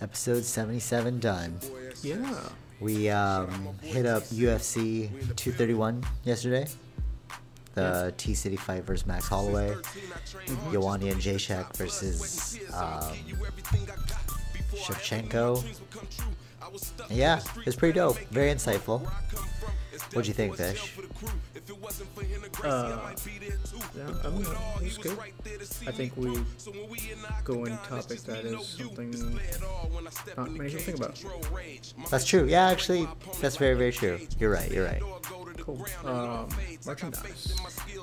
Episode 77 done. Yeah. We um, hit up UFC 231 yesterday. The T City fight versus Max Holloway. Joanna Jędrzejczyk versus um, Shevchenko. Yeah, it's pretty dope. Very insightful. What'd you think, Fish? Uh, yeah, I mean, it's good. I think we go in topic that is something not many people think about. That's true. Yeah, actually, that's very, very true. You're right. You're right. Cool. Um, merchandise.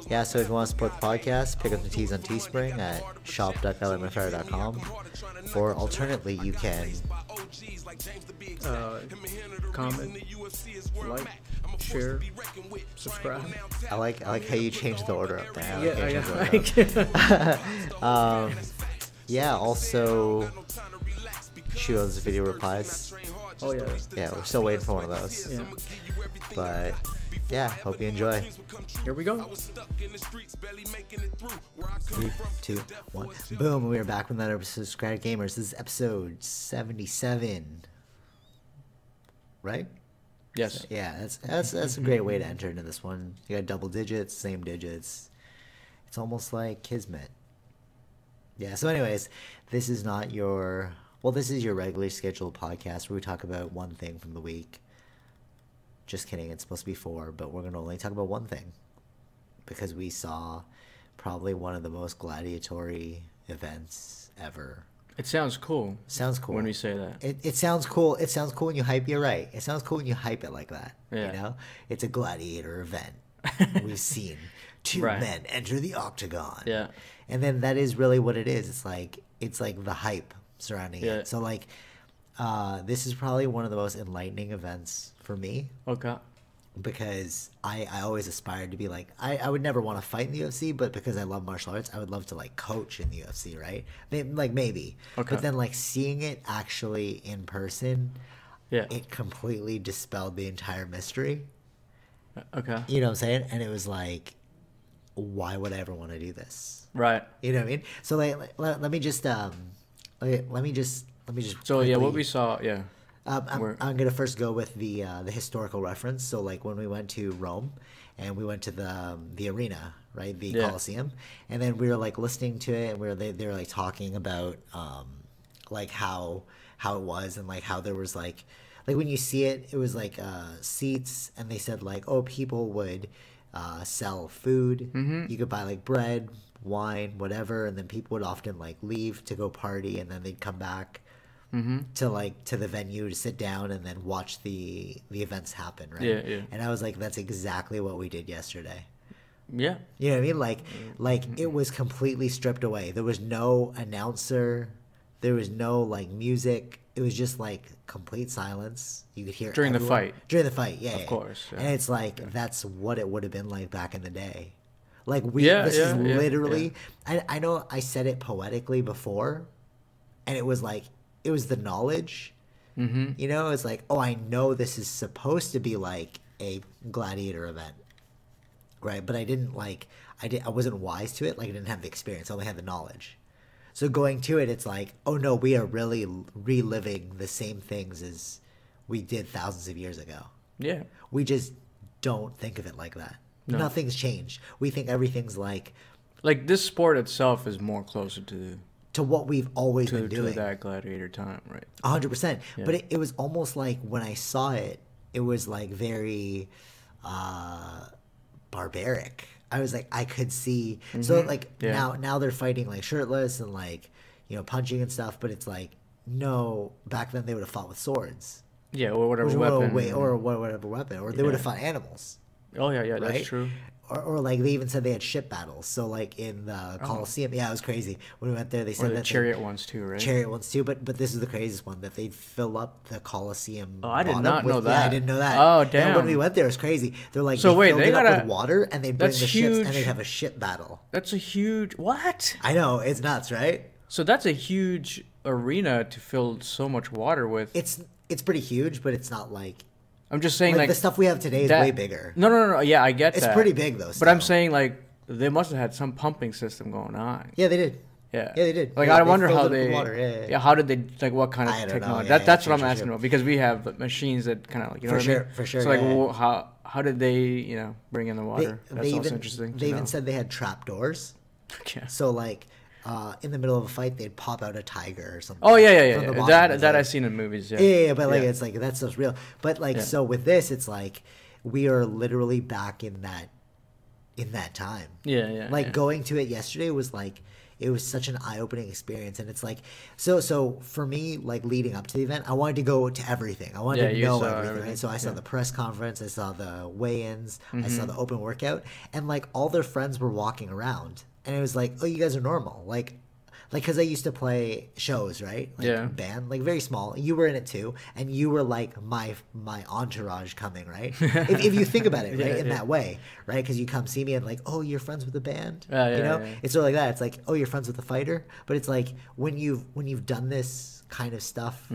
Yeah, so if you want to support the podcast, pick up the tees on Teespring at shop.lmfr.com. Or alternately, you can Uh, comment, like, share, subscribe. I like I like how you changed the order up there. Yeah, like how I you the order got. up. um, yeah. Also, shoot those video replies. oh yeah. Yeah, we're still waiting for one of those. Yeah. But yeah, hope you enjoy. Here we go. Three, two, one. Boom! We are back with another episode of Socratic Gamers. This is episode seventy-seven. Right? Yes. Yeah, that's that's that's a great way to enter into this one. You got double digits, same digits. It's almost like kismet. Yeah. So, anyways, this is not your well. This is your regularly scheduled podcast where we talk about one thing from the week. Just kidding. It's supposed to be four, but we're gonna only talk about one thing because we saw probably one of the most gladiatory events ever. It sounds cool Sounds cool when we say that. it, it sounds cool. It sounds cool when you hype. You're right. It sounds cool when you hype it like that. Yeah. You know, it's a gladiator event. We've seen two Right. men enter the octagon. Yeah. and then that is really what it is. It's like it's like the hype surrounding Yeah. it. So like, uh, this is probably one of the most enlightening events for me Okay. Because I, I always aspired to be like I, I would never want to fight in the UFC, but because I love martial arts, I would love to like coach in the UFC, right? May- Like maybe, Okay. but then like seeing it actually in person, Yeah. it completely dispelled the entire mystery. Okay. You know what I'm saying? And it was like, why would I ever want to do this? Right. You know what I mean? So like, let, let, me just um, let, let me just let me just. So yeah, what we saw, yeah. Um, I'm, Where- I'm gonna first go with the uh, the historical reference. So like when we went to Rome, and we went to the um, the arena, right, the Yeah. Colosseum, and then we were like listening to it, and we were they, they were like talking about um, like how how it was, and like how there was like like when you see it, it was like uh, seats, and they said like oh people would uh, sell food, Mm-hmm. you could buy like bread, wine, whatever, and then people would often like leave to go party, and then they'd come back Mm-hmm. to like to the venue to sit down and then watch the the events happen right Yeah, yeah. and i was like that's exactly what we did yesterday Yeah. you know what i mean like Mm-hmm. like it was completely stripped away there was no announcer there was no like music it was just like complete silence you could hear During the fight. during the fight yeah Of yeah. course, yeah. and it's like that's what it would have been like back in the day like we Yeah, this yeah, is yeah, literally I, I know i said it poetically before and it was like it was the knowledge. Mm-hmm. you know it's like oh i know this is supposed to be like a gladiator event right? But i didn't like i did i wasn't wise to it. Like i didn't have the experience. I only had the knowledge. So going to it it's like oh no we are really reliving the same things as we did thousands of years ago. Yeah. we just don't think of it like that. No. nothing's changed. We think everything's like Like this sport itself is more closer to to what we've always to, been doing. to that gladiator time, right? A hundred percent. But it, it was almost like when I saw it, it was like very uh barbaric. I was like I could see so like Mm-hmm. Yeah. now now they're fighting like shirtless and like you know punching and stuff, but it's like no, back then they would have fought with swords. Yeah, or whatever Or, weapon. wait, or whatever weapon. Or they would have fought animals. Oh yeah, yeah, right? that's true. Or, or like they even said they had ship battles. So like in the oh. Colosseum, yeah, it was crazy. When we went there, they Oh. Or said the that they- chariot ones too, right? chariot ones too, but but this is the craziest one that they'd fill up the Coliseum. Oh, I did not know with- Yeah, I that. didn't know that. Oh, And when we went there, it was crazy. They're like, So they wait, they it up gotta- with water, and they'd bring the ships, and they'd have a ship battle. That's a huge what? I know it's nuts, right? So that's a huge arena to fill so much water with. It's it's pretty huge, but it's not like I'm just saying, like, like, the stuff we have today is that- way bigger. No, no, no, no. Yeah, I get It's that. pretty big, though, But I'm saying like they must have had some pumping system going on. Yeah, they did. Yeah. Yeah, they did. Like Yeah, I wonder how they. water, yeah, yeah. how did they like what kind of I don't know, technology? yeah, that, that's yeah, what I'm asking about because we have machines that kind of like you know For what sure, I mean. for sure, So like yeah, yeah. how how did they you know bring in the water? they that's also even interesting. they even know. said they had trap doors. Yeah. So like uh, in the middle of a fight, they'd pop out a tiger or something. Oh yeah, yeah, yeah. yeah. That that like- I've seen in movies. Yeah. Yeah, yeah, but like Yeah. it's like that stuff's real. But like so with this, it's like we are literally back in that in that time. Yeah, yeah. like going to it yesterday was like it was such an eye-opening experience and it's like so so for me like leading up to the event i wanted to go to everything i wanted Yeah, to know everything, everything, right so i saw yeah. the press conference i saw the weigh-ins i Mm-hmm. saw the open workout and like all their friends were walking around and it was like oh you guys are normal. Like like because i used to play shows right? Like Yeah. band like very small. You were in it too and you were like my my entourage coming right? If, if you think about it right Yeah, in yeah. that way right? Because you come see me and like oh you're friends with the band Yeah, you know? it's sort of like that. It's like oh you're friends with the fighter. But it's like when you've when you've done this kind of stuff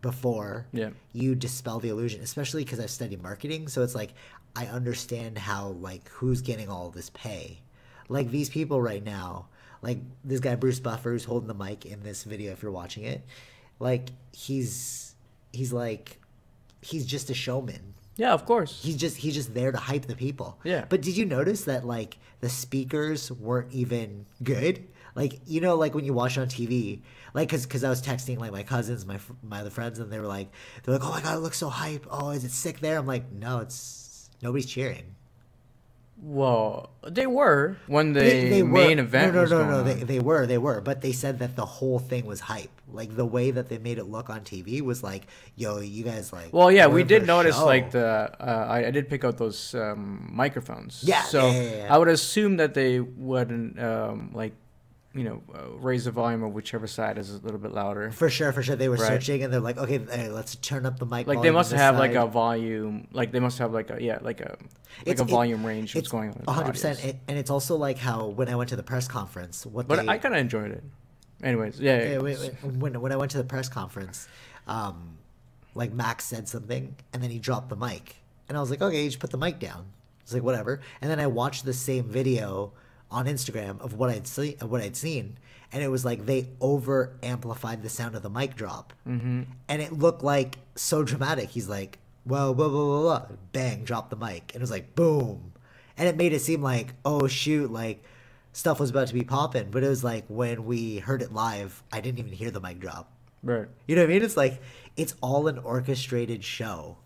before Hmm. Yeah. you dispel the illusion especially because i've studied marketing. So it's like i understand how like who's getting all this pay like these people right now like this guy bruce buffer who's holding the mic in this video if you're watching it like he's he's like he's just a showman Yeah, of course. he's just he's just there to hype the people. Yeah. But did you notice that like the speakers weren't even good? Like you know, like when you watch on TV, like because because I was texting like my cousins, my my other friends, and they were like they're like, oh my god, it looks so hype. Oh, is it sick there? I'm like, no, it's nobody's cheering. Well, they were when the were- main event was. No, no, was no, going no. on. They, they were, they were, but they said that the whole thing was hype. Like the way that they made it look on TV was like, yo, you guys like. Well, yeah, we're we did notice show. like the uh, I, I did pick out those um, microphones. Yeah, So yeah, yeah, yeah. I would assume that they wouldn't um, like you know uh, raise the volume of whichever side is a little bit louder. For sure, for sure. They were Right. searching and they're like, okay, hey, let's turn up the mic. Like they must have like a volume. Like they must have like a yeah like a like It's- a it- volume range. What's going on? with 100%. audios. And it's also like how when I went to the press conference, what But they. I kind of enjoyed it. Anyways, yeah. yeah, Yeah, wait, wait. When, when I went to the press conference, um, like Max said something and then he dropped the mic. And I was like, okay, you just put the mic down. It's like, whatever. And then I watched the same video on Instagram of what I'd, see, of what I'd seen. And it was like they over amplified the sound of the mic drop. Mm-hmm. And it looked like so dramatic. He's like, well, blah, blah, blah, blah. Bang, drop the mic. And it was like, boom. And it made it seem like, oh, shoot, like stuff was about to be popping. But it was like when we heard it live, I didn't even hear the mic drop. Right. You know what I mean? It's like it's all an orchestrated show,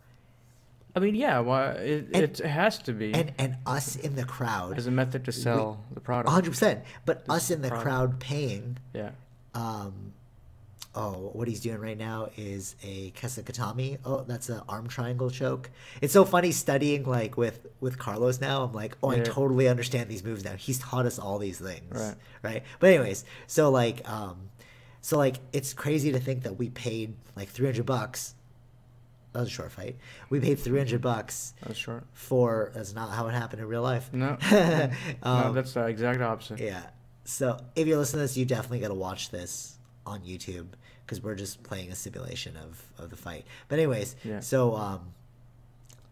I mean, yeah. Well, it, it has to be and and us in the crowd, as a method to sell the product. hundred percent. But us in the crowd paying. Yeah. Um, oh, what he's doing right now is a kesa gatame. Oh, that's an arm triangle choke. It's so funny studying like with with Carlos now. I'm like, oh, I totally understand these moves now. He's taught us all these things, Right. Right. But anyways, so like, um, so like, it's crazy to think that we paid like 300 bucks. That was a short fight. We paid 300 bucks That was short. for. That's not how it happened in real life. No. no, um, that's the exact opposite. yeah. So if you're listening to this, you definitely got to watch this on YouTube because we're just playing a simulation of, of the fight. But anyways, Yeah. so um,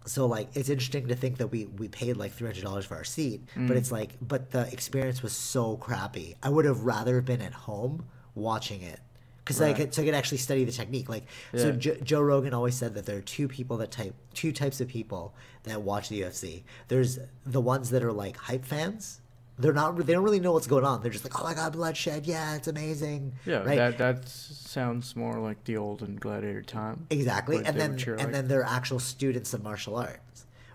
so like it's interesting to think that we we paid like three hundred dollars for our seat, Mm. but it's like but the experience was so crappy. I would have rather been at home watching it. Because I Right. could, so I could actually study the technique. Like, so Jo- Joe Rogan always said that there are two people that type, two types of people that watch the UFC. There's the ones that are like hype fans. They're not, they don't really know what's going on. They're just like, oh my god, bloodshed, yeah, it's amazing. Yeah, right. that that sounds more like the olden gladiator time. Exactly, and then and like- then they're actual students of martial arts,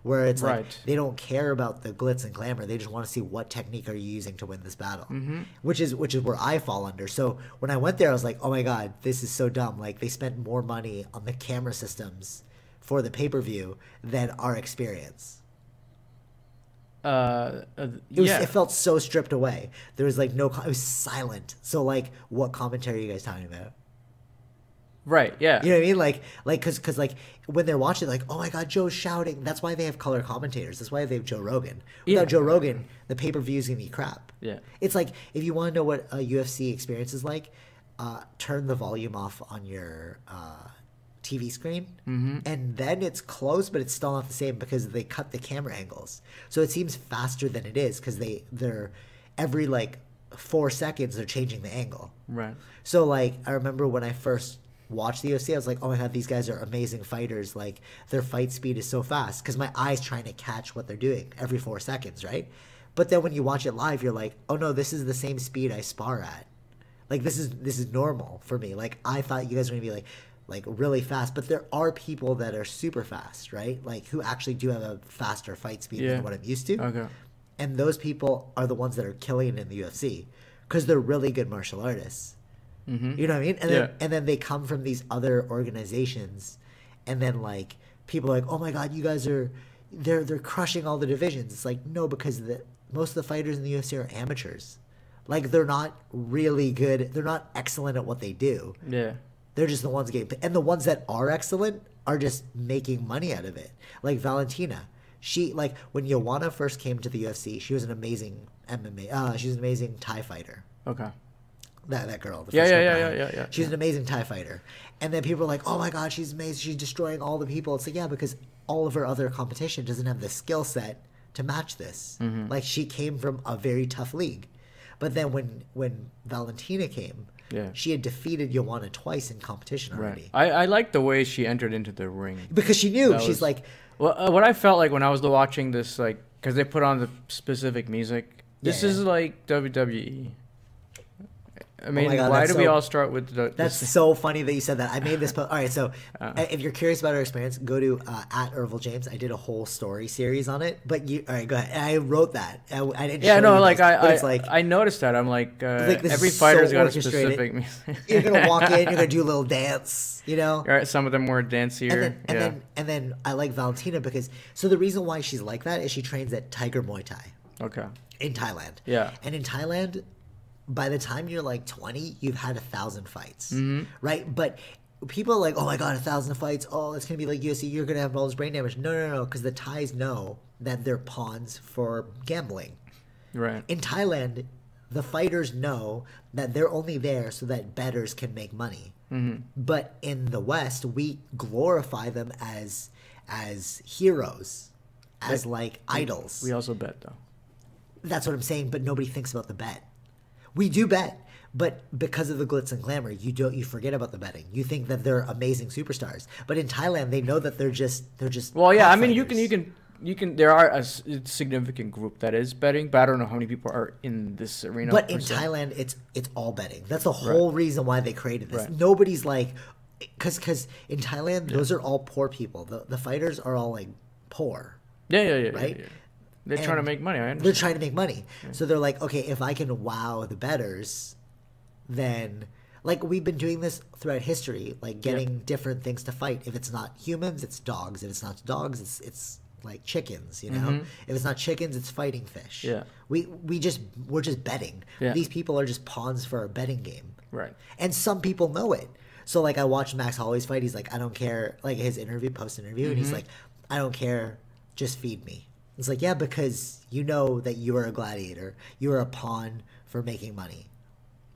where it's like they don't care about the glitz and glamour. They just want to see what technique are you using to win this battle, mm-hmm. which is which is where I fall under. So when I went there, I was like, oh my god, this is so dumb. Like they spent more money on the camera systems for the pay per view than our experience. uh, uh, It was yeah, it felt so stripped away. There was like no, it was silent. So like, what commentary are you guys talking about? Right. Yeah, You know what I mean? Like, like, cause, cause, like, when they're watching, like, oh my god, Joe's shouting. That's why they have color commentators. That's why they have Joe Rogan. Without Yeah. Joe Rogan, the pay per view is gonna be crap. Yeah. It's like if you want to know what a UFC experience is like, uh, turn the volume off on your uh, TV screen, Mm-hmm. and then it's close, but it's still not the same because they cut the camera angles. So it seems faster than it is because they they're every like 30 seconds they're cutting the camera angles. So it's like if you want to know what a UFC experience is like, turn the volume off on your TV screen, and then it's close, but it's still not the same because they they're every like 30 seconds they're cutting the camera angles. So it seems faster than it is because they they're four seconds they're changing the angle. Right. So like I remember when I first watched the UFC, I was like, oh my god, these guys are amazing fighters. Like their fight speed is so fast because my eyes trying to catch what they're doing every four seconds, right? But then when you watch it live, you're like, oh no, this is the same speed I spar at. Like this is this is normal for me. Like I thought you guys were gonna be like like really fast, but there are people that are super fast, right? Like who actually do have a faster fight speed Yeah. than what I'm used to. Okay. And those people are the ones that are killing it in the UFC because they're really good martial artists. Mm-hmm. You know what I mean? And then and then they come from these other organizations, and then like people are like, oh my god, you guys are they're they're crushing all the divisions. It's like no, because the most of the fighters in the UFC are amateurs. Like they're not really good. They're not excellent at what they do. Yeah. They're just the ones getting, and the ones that are excellent are just making money out of it. Like Valentina, she like when Joanna first came to the UFC, she was an amazing MMA. Uh, she was an amazing Thai fighter. Okay. That that girl. Yeah, yeah, yeah, yeah, yeah, yeah, She's an amazing Thai fighter, and then people are like, "Oh my god, she's amazing! She's destroying all the people." It's like, yeah, because all of her other competition doesn't have the skill set to match this. Mm-hmm. Like she came from a very tough league, but then when when Valentina came, Yeah. she had defeated Joanna twice in competition already Right. I, I like the way she entered into the ring. because she knew That she's was- like, Well, uh, what I felt like when I was watching this, like, because they put on the specific music. This Yeah, is like WWE. I mean, Oh God, why do we all start with the? That's so funny that you said that. I made this post. All right, so Uh. if you're curious about our experience, go to uh, at Urvil James. I did a whole story series on it. But you, all right, go ahead. I wrote that. I, I didn't. yeah, no, like this, I, I, like I noticed that. I'm like, uh, Like, every is so fighter's got a specific music. you're gonna walk in, you're gonna do a little dance, you know. All right, some of them were dancier. And then, and yeah. then, and then I like Valentina because so the reason why she's like that is she trains at Tiger Muay Thai okay. in Thailand. Yeah. And in Thailand, by the time you're like 20, you've had a thousand fights, right? But people are like, oh my god, a thousand fights. Oh, it's gonna be like UFC. You're gonna have all this brain damage. No, no, no, because the Thais know that they're pawns for gambling. Right. In Thailand, the fighters know that they're only there so that betters can make money. Mm-hmm. But in the West, we glorify them as as heroes, as like idols. We also bet though. That's what I'm saying, but nobody thinks about the bet. We do bet, but because of the glitz and glamour, you don't you forget about the betting. You think that they're amazing superstars. But in Thailand, they know that they're just they're just Well, yeah. I mean, you can, you can, you can. There are a significant group that is betting, but I don't know how many people are in this arena. But in. Thailand, it's it's all betting. That's the whole reason why they created this. Right. Nobody's like, because because in Thailand, those are all poor people. The the fighters are all like poor. yeah, yeah, yeah, right? yeah, yeah. They're trying to make money. I They're trying to make money, so they're like, okay, if I can wow the betters, then like we've been doing this throughout history, like getting different things to fight. If it's not humans, it's dogs. If it's not dogs, it's it's like chickens. You know, if it's not chickens, it's fighting fish. Mm-hmm. Yeah. we we just we're just betting. Yeah. These people are just pawns for a betting game. Right. And some people know it. So like I watched Max Holloway's fight. He's like, I don't care. Like his interview, post interview, and Mm-hmm. he's like, I don't care. Just feed me. It's like, yeah, because you know that you are a gladiator. You are a pawn for making money,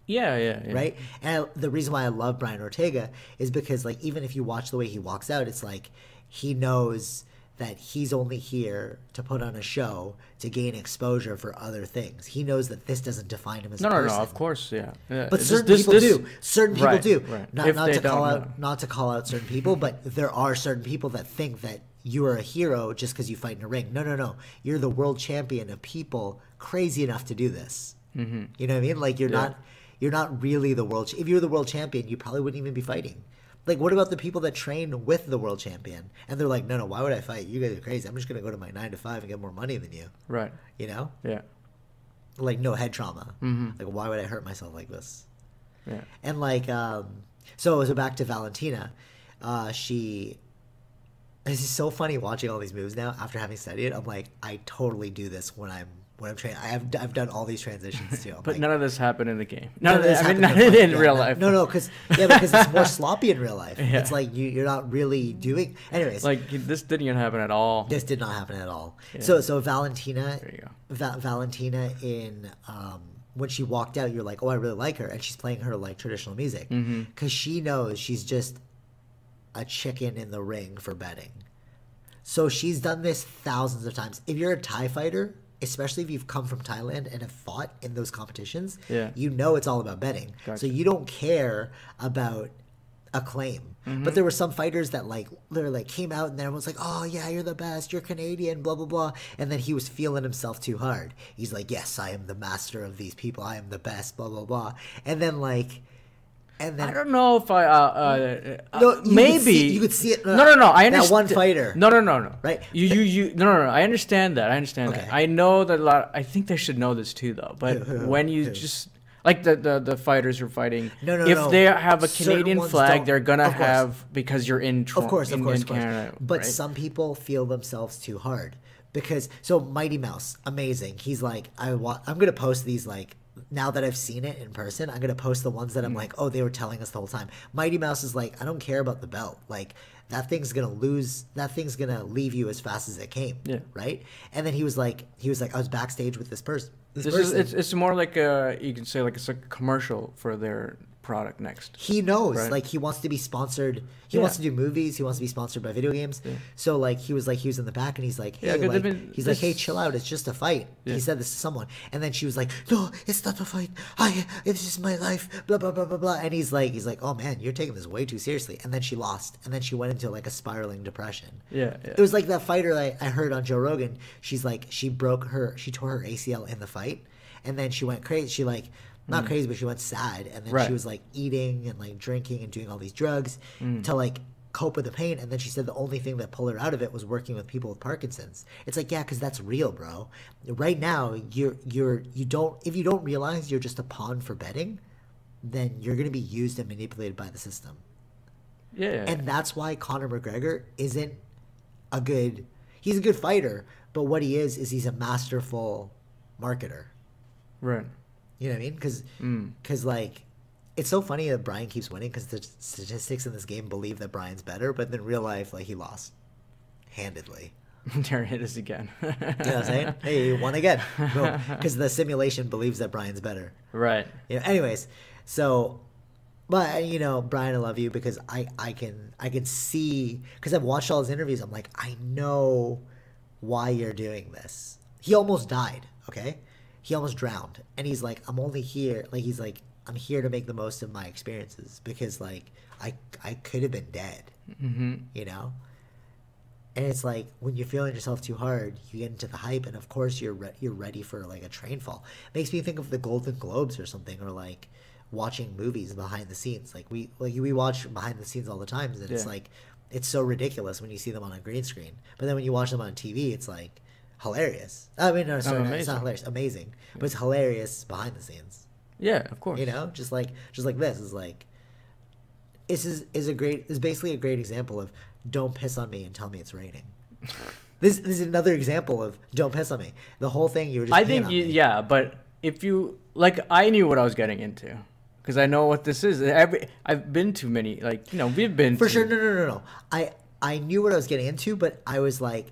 Yeah, yeah, yeah. right? And I, the reason why I love Brian Ortega is because like even if you watch the way he walks out, it's like he knows that he's only here to put on a show to gain exposure for other things. He knows that this doesn't define him as No, a no, person. no. Of course, yeah. yeah. But This- certain this- people this- do. Certain people right, do. right. Not, not to call out not to call out certain people, but there are certain people that think that you are a hero just because you fight in a ring. No, no, no. You're the world champion of people crazy enough to do this. Mm-hmm. You know what I mean? Like you're Yeah. not you're not really the world. ch- If you were the world champion, you probably wouldn't even be fighting. Like, what about the people that train with the world champion and they're like, no, no, why would I fight? You guys are crazy. I'm just gonna go to my nine to five and get more money than you. Right. You know, Yeah. like no head trauma. Mm-hmm. Like, why would I hurt myself like this? Yeah. and like um so so back to valentina uh she this is so funny watching all these moves now after having studied it i'm like i totally do this when i'm when i'm training i have i've done all these transitions too I'm But like, none of this happened in the game. none None of this I mean, happened not in, in, yeah, real no- life. no no because yeah because it's more sloppy in real life Yeah. it's like you, you're not really doing anyways Like this didn't even happen at all. this did not happen at all Yeah. so so valentina There you go. Va- Valentina in um, when she walked out, you're like, oh, I really like her, and she's playing her like traditional music because she knows she's just a chicken in the ring for betting. So she's done this thousands of times. If you're a Thai fighter especially if you've come from Thailand and have fought in those competitions, Yeah. you know it's all about betting. So you don't care about acclaim. Mm-hmm. But there were some fighters that like literally like came out and everyone was like, "Oh yeah, you're the best. You're Canadian." Blah blah blah. And then he was feeling himself too hard. He's like, "Yes, I am the master of these people. I am the best." Blah blah blah. And then like, and then I don't know if I. Uh, uh, uh, No, you could maybe see- you could see it, uh, no, no, no. I understand. that one fighter. No, no, no, no. Right. You, you, you. No, no, no. I understand that. I understand Okay. that. I know that a lot. I think they should know this too, though. But Who, who, when you who? just like the, the the fighters are fighting, No, no, if no. they have a Canadian flag, don't. they're gonna have because you're in. Tor- Of course, of in, course, in of course. Canada, but right? some people feel themselves too hard because so Mighty Mouse, amazing. He's like, I want. I'm gonna post these like now that I've seen it in person. I'm gonna post the ones Mm. that I'm like, oh, they were telling us the whole time. Mighty Mouse is like, I don't care about the belt. Like that thing's gonna lose. That thing's gonna leave you as fast as it came. Yeah. Right. And then he was like, he was like, I was backstage with this person. This, This is it's, it's more like a you can say like it's a commercial for their product next. he knows Right. like he wants to be sponsored he Yeah. wants to do movies he wants to be sponsored by video games so like he was like he was in the back and he's like hey Yeah, like, been- he's like hey chill out it's just a fight Yeah. he said this to someone and then she was like no it's not a fight i it's just my life blah blah blah blah blah and he's like he's like oh man you're taking this way too seriously and then she lost and then she went into like a spiraling depression Yeah, yeah. it was like that fighter I, I heard on Joe Rogan. She's like she broke her she tore her ACL in the fight, and then she went crazy. She like not crazy, but she went sad, and then Mm. Right. she was like eating and like drinking and doing all these drugs Mm. to like cope with the pain. And then she said the only thing that pulled her out of it was working with people with Parkinson's. It's like yeah, because that's real, bro. Right now, you're you're you don't if you don't realize you're just a pawn for betting, then you're gonna be used and manipulated by the system. yeah. And that's why Conor McGregor isn't a good he's a good fighter, but what he is is he's a masterful marketer. right. You know what I mean? Cuz Mm. cuz like it's so funny that Brian keeps winning cuz the statistics in this game believe that Brian's better, but in real life like he lost handedly. there it is again. You know what I'm saying? hey, you won again. Cuz the simulation believes that Brian's better. right. you know anyways so but you know brian i love you because i i can i can see because i've watched all his interviews i'm like i know why you're doing this he almost died okay he almost drowned. And he's like i'm only here like he's like i'm here to make the most of my experiences because like i i could have been dead hmm you know? And it's like when you're feeling yourself too hard you get into the hype and of course you're re- you're ready for like a train fall. Makes me think of the golden globes or something or like watching movies behind the scenes. Like we like we watch behind the scenes all the times and it's like it's so ridiculous when you see them on a green screen. But then when you watch them on tv it's like hilarious. I mean no oh, sorry no, it's not hilarious amazing but it's hilarious behind the scenes. Yeah, of course. you know just like just like this is like this is is a great is basically a great example of don't piss on me and tell me it's raining. This, this is another example of don't piss on me. The whole thing you were just I think you, yeah, but if you like, I knew what I was getting into because I know what this is. Every I've been to many, like you know, we've been for to, sure no no no no. I i knew what i was getting into but i was like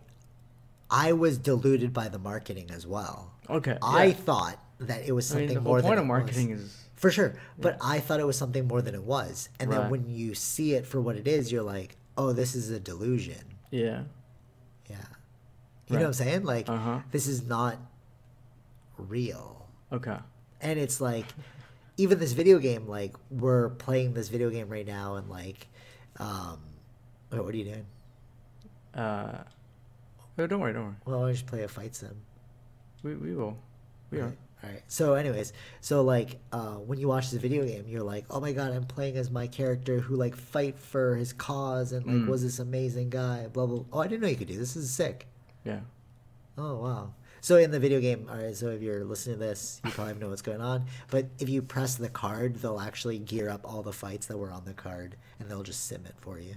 i was deluded by the marketing as well Okay, i yeah. thought that it was I mean, something the more point than of it was. marketing is For sure. But I thought it was something more than it was. And then when you see it for what it is, you're like, oh, this is a delusion. yeah, Yeah. You know what I'm saying? Like, Uh-huh. this is not real. okay, And it's like, even this video game, like, we're playing this video game right now, and like, um, wait, what are you doing? uh, oh, don't worry, don't worry. Well, I should play a fight sim. We we will, we Right. are. All right. So, anyways, so like, uh, when you watch this video game, you're like, oh my god, I'm playing as my character who like fight for his cause and like Mm. was this amazing guy. Blah blah. Oh, I didn't know you could do this. This is sick. Yeah, Oh wow. So in the video game, all right. So if you're listening to this, you probably know what's going on. But if you press the card, they'll actually gear up all the fights that were on the card, and they'll just sim it for you.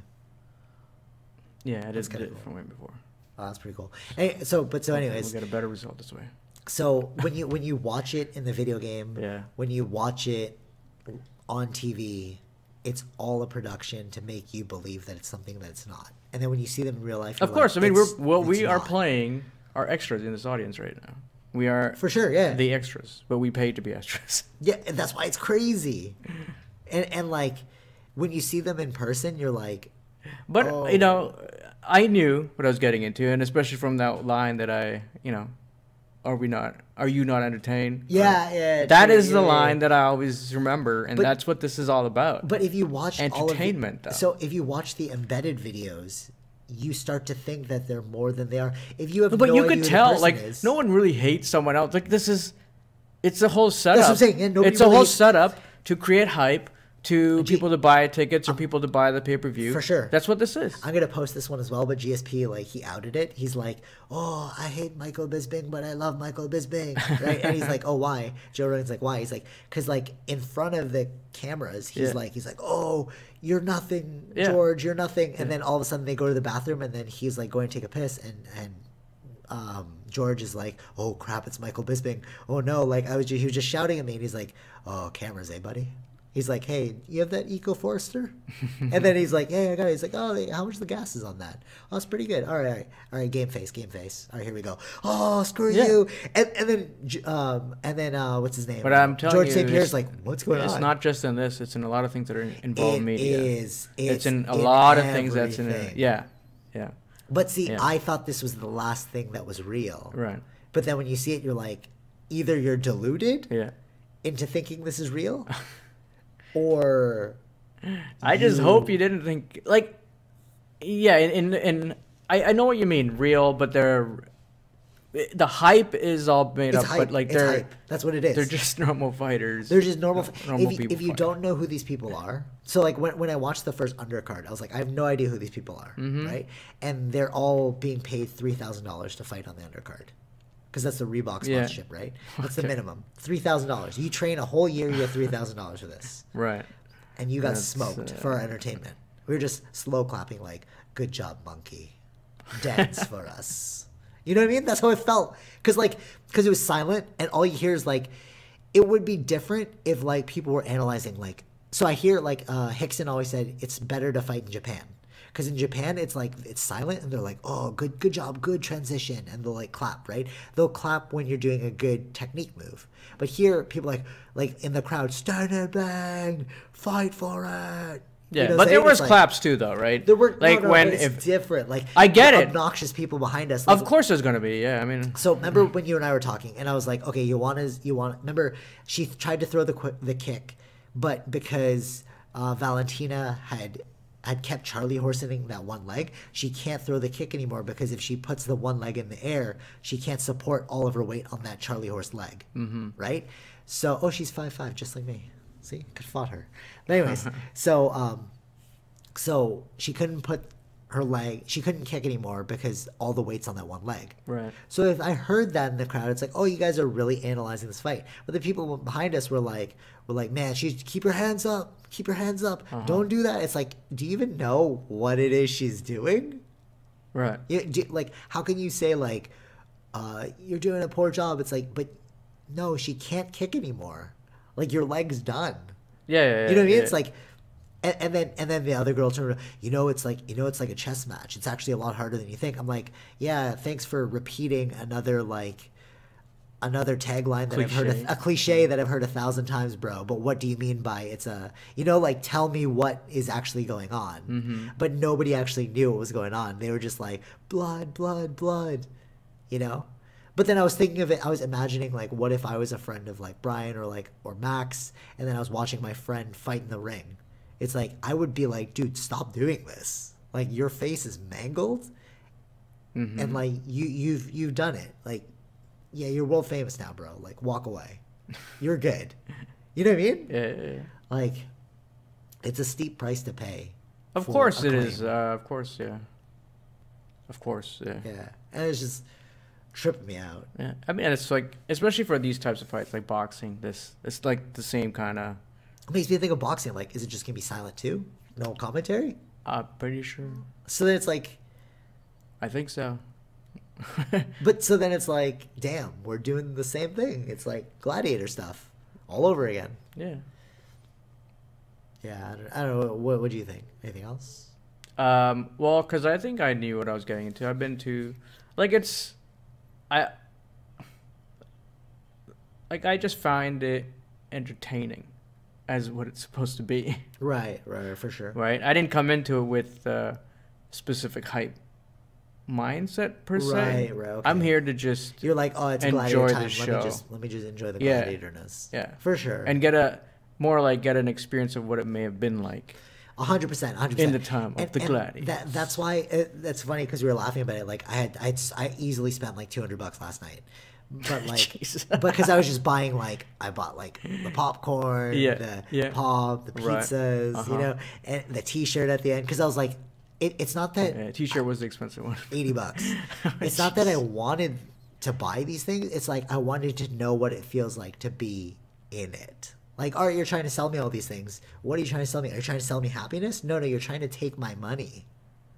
yeah, I did, That's did kinda it cool. from way before. Oh, that's pretty cool. Hey, so but so anyways, we'll get a better result this way. so when you when you watch it in the video game, Yeah. when you watch it on TV, it's all a production to make you believe that it's something that it's not. And then when you see them in real life, Of course, like, I mean we're well, we are not." playing our extras in this audience right now. We are for sure. Yeah, the extras, but we paid to be extras. Yeah, and that's why it's crazy. And and like when you see them in person, you're like, But Oh. you know, I knew what I was getting into, and especially from that line that I, you know, are we not? Are you not entertained? Yeah, yeah. That true, is the yeah, yeah, line that I always remember, and But- that's what this is all about. But if you watch all of the- Entertainment, though. so if you watch the embedded videos, you start to think that they're more than they are. If you have, but no you could tell, like, is- no one really hates someone else. Like, this is, it's a whole setup. That's what I'm saying, yeah, it's a whole setup to create hype, to G- people to buy tickets or people to buy the pay per view. For sure. That's what this is. I'm gonna post this one as well, but GSP like he outed it. He's like, "Oh, I hate Michael Bisping, but I love Michael Bisping," right? and he's like, "Oh, why?" Joe Rogan's like, "Why?" He's like, "Cause like in front of the cameras, he's Yeah. like, he's like, oh, you're nothing, Yeah. George, you're nothing." And then all of a sudden they go to the bathroom, and then he's like going to take a piss, and and um, George is like, "Oh crap, it's Michael Bisping." Oh no, like I was, he was just shouting at me, and he's like, "Oh, cameras, eh, buddy." He's like, "Hey, you have that Eco Forester?" and then he's like, "Hey, I got it." He's like, "Oh, how much the gas is on that?" Oh, it's pretty good. All right, all right, all right. Game face, game face. All right, here we go. Oh, screw Yeah. you. And and then um and then uh what's his name? But I'm telling George you, St. Pierre's it's- like, "What's going It's on?" It's not just in this; it's in a lot of things that are involved It in media. is. It's, in a in lot of things that's in it. Yeah, yeah, But see, Yeah. I thought this was the last thing that was real. right. But then when you see it, you're like, either you're deluded Yeah. into thinking this is real, or I just You- hope you didn't think like, yeah, in in, I, I know what you mean, real, but they're the hype is all made it's up, hype. but like it's they're hype. That's what it is. they're just normal fighters. They're just normal. normal if you, people if you don't know who these people are, so like when, when I watched the first undercard, I was like, I have no idea who these people are, Mm-hmm. right? And they're all being paid three thousand dollars to fight on the undercard, because that's the Reebok Yeah. right? That's the minimum, three thousand dollars. You train a whole year, you get three thousand dollars for this, right. and you got That's, smoked uh, for our entertainment. We were just slow clapping, like, "Good job, monkey, dance for us." You know what I mean? That's how it felt. Cause like, cause it was silent, and all you hear is like, it would be different if like people were analyzing like. So I hear like uh, Rickson always said it's better to fight in Japan. Because in Japan, it's like it's silent, and they're like, "Oh, good, good job, good transition," and they'll like clap, right? They'll clap when you're doing a good technique move. But here, people like, like in the crowd, stand and bang, fight for it. You Yeah, know, but there was like- claps too, though, right? There were like no, no, when it's if different. Like I get it. obnoxious people behind us. of course there's gonna be, yeah. I mean, so remember when you and I were talking, and I was like, okay, you want is you want. Remember, she tried to throw the the kick, but because uh, Valentina had had kept Charlie horsing that one leg, she can't throw the kick anymore because if she puts the one leg in the air, she can't support all of her weight on that Charlie horse leg. Mm-hmm. Right. So, oh, she's five five, just like me. See, could fought her. But anyways, so um, so she couldn't put her leg she couldn't kick anymore because all the weight's on that one leg Right. so if i heard that in the crowd it's like oh you guys are really analyzing this fight but the people behind us were like were like man she's keep her hands up keep your hands up Uh-huh. don't do that it's like do you even know what it is she's doing right. you, do, like how can you say like uh, you're doing a poor job it's like but no she can't kick anymore like your leg's done Yeah, yeah, yeah you know what I mean? yeah. It's like, and, and then and then the other girl turned around. You know, it's like you know, it's like a chess match. It's actually a lot harder than you think. I'm like, yeah, thanks for repeating another like another tagline that I've heard a, a cliche that I've heard a thousand times, bro. But what do you mean by it's a you know like tell me what is actually going on? Mm-hmm. But nobody actually knew what was going on. They were just like blood, blood, blood, you know. But then I was thinking of it. I was imagining like, what if I was a friend of like Brian or like or Max, and then I was watching my friend fight in the ring. It's like I would be like, dude, stop doing this. Like your face is mangled, Mm-hmm. and like you you've you've done it. Like, yeah, you're world famous now, bro. Like walk away. You're good. You know what I mean? yeah, yeah, yeah. Like, it's a steep price to pay. Of course it acclaim. is. Uh, of course, yeah. Of course, yeah. Yeah, and it's just tripping me out. Yeah, I mean, it's like, especially for these types of fights, like boxing. This, it's like the same kind of. It makes me think of boxing. Like, is it just gonna be silent too? No commentary? I'm pretty sure. So then it's like, I think so. but so then it's like, damn, we're doing the same thing. It's like gladiator stuff all over again. yeah. Yeah, I don't, I don't know. What, what do you think? Anything else? Um. Well, because I think I knew what I was getting into. I've been to, like, it's, I. Like I just find it entertaining, as what it's supposed to be. Right, right, for sure. right? I didn't come into it with uh, specific hype. mindset per se. Right, right, okay. I'm here to just You're like, oh, it's Enjoy time. Let show. me just let me just enjoy the Yeah. gladiatorness. yeah, For sure. and get a more like get an experience of what it may have been like. A hundred percent, a hundred In the time of And- the gladiators. That, that's why it, that's funny because we were laughing about it. Like I had, I, I easily spent like two hundred bucks last night, but like Jesus. because I was just buying like I bought like the popcorn, Yeah, the yeah. pop, the Right. pizzas, Uh-huh. you know, and the T-shirt at the end because I was like, it, it's not that Yeah, t-shirt was the expensive one. 80 bucks. it's not that I wanted to buy these things. It's like I wanted to know what it feels like to be in it. Like, all right, you're trying to sell me all these things. What are you trying to sell me? Are you trying to sell me happiness? No, no, you're trying to take my money.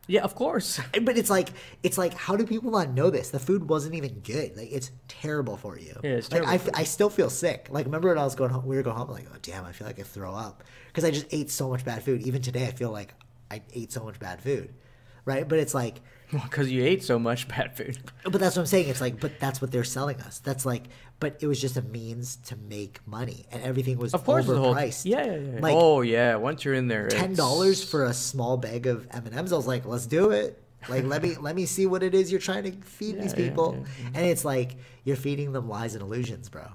Yeah, of course. But it's like, it's like, how do people not know this? The food wasn't even good. Like, it's terrible for you. Yeah, it's like, terrible I, for I still feel sick. Like, remember when I was going home? We were going home. Like, oh damn, I feel like I throw up because I just ate so much bad food. Even today, I feel like I ate so much bad food, right? But it's like, Because you ate so much bad food. but that's what I'm saying. It's like, but that's what they're selling us. That's like, but it was just a means to make money, and everything was Of course, the whole overpriced. yeah, yeah, yeah. Like oh yeah, once you're in there, ten dollars for a small bag of M and M's. I was like, let's do it. Like, let me let me see what it is you're trying to feed these Yeah, yeah, people, yeah, and it's like you're feeding them lies and illusions, bro.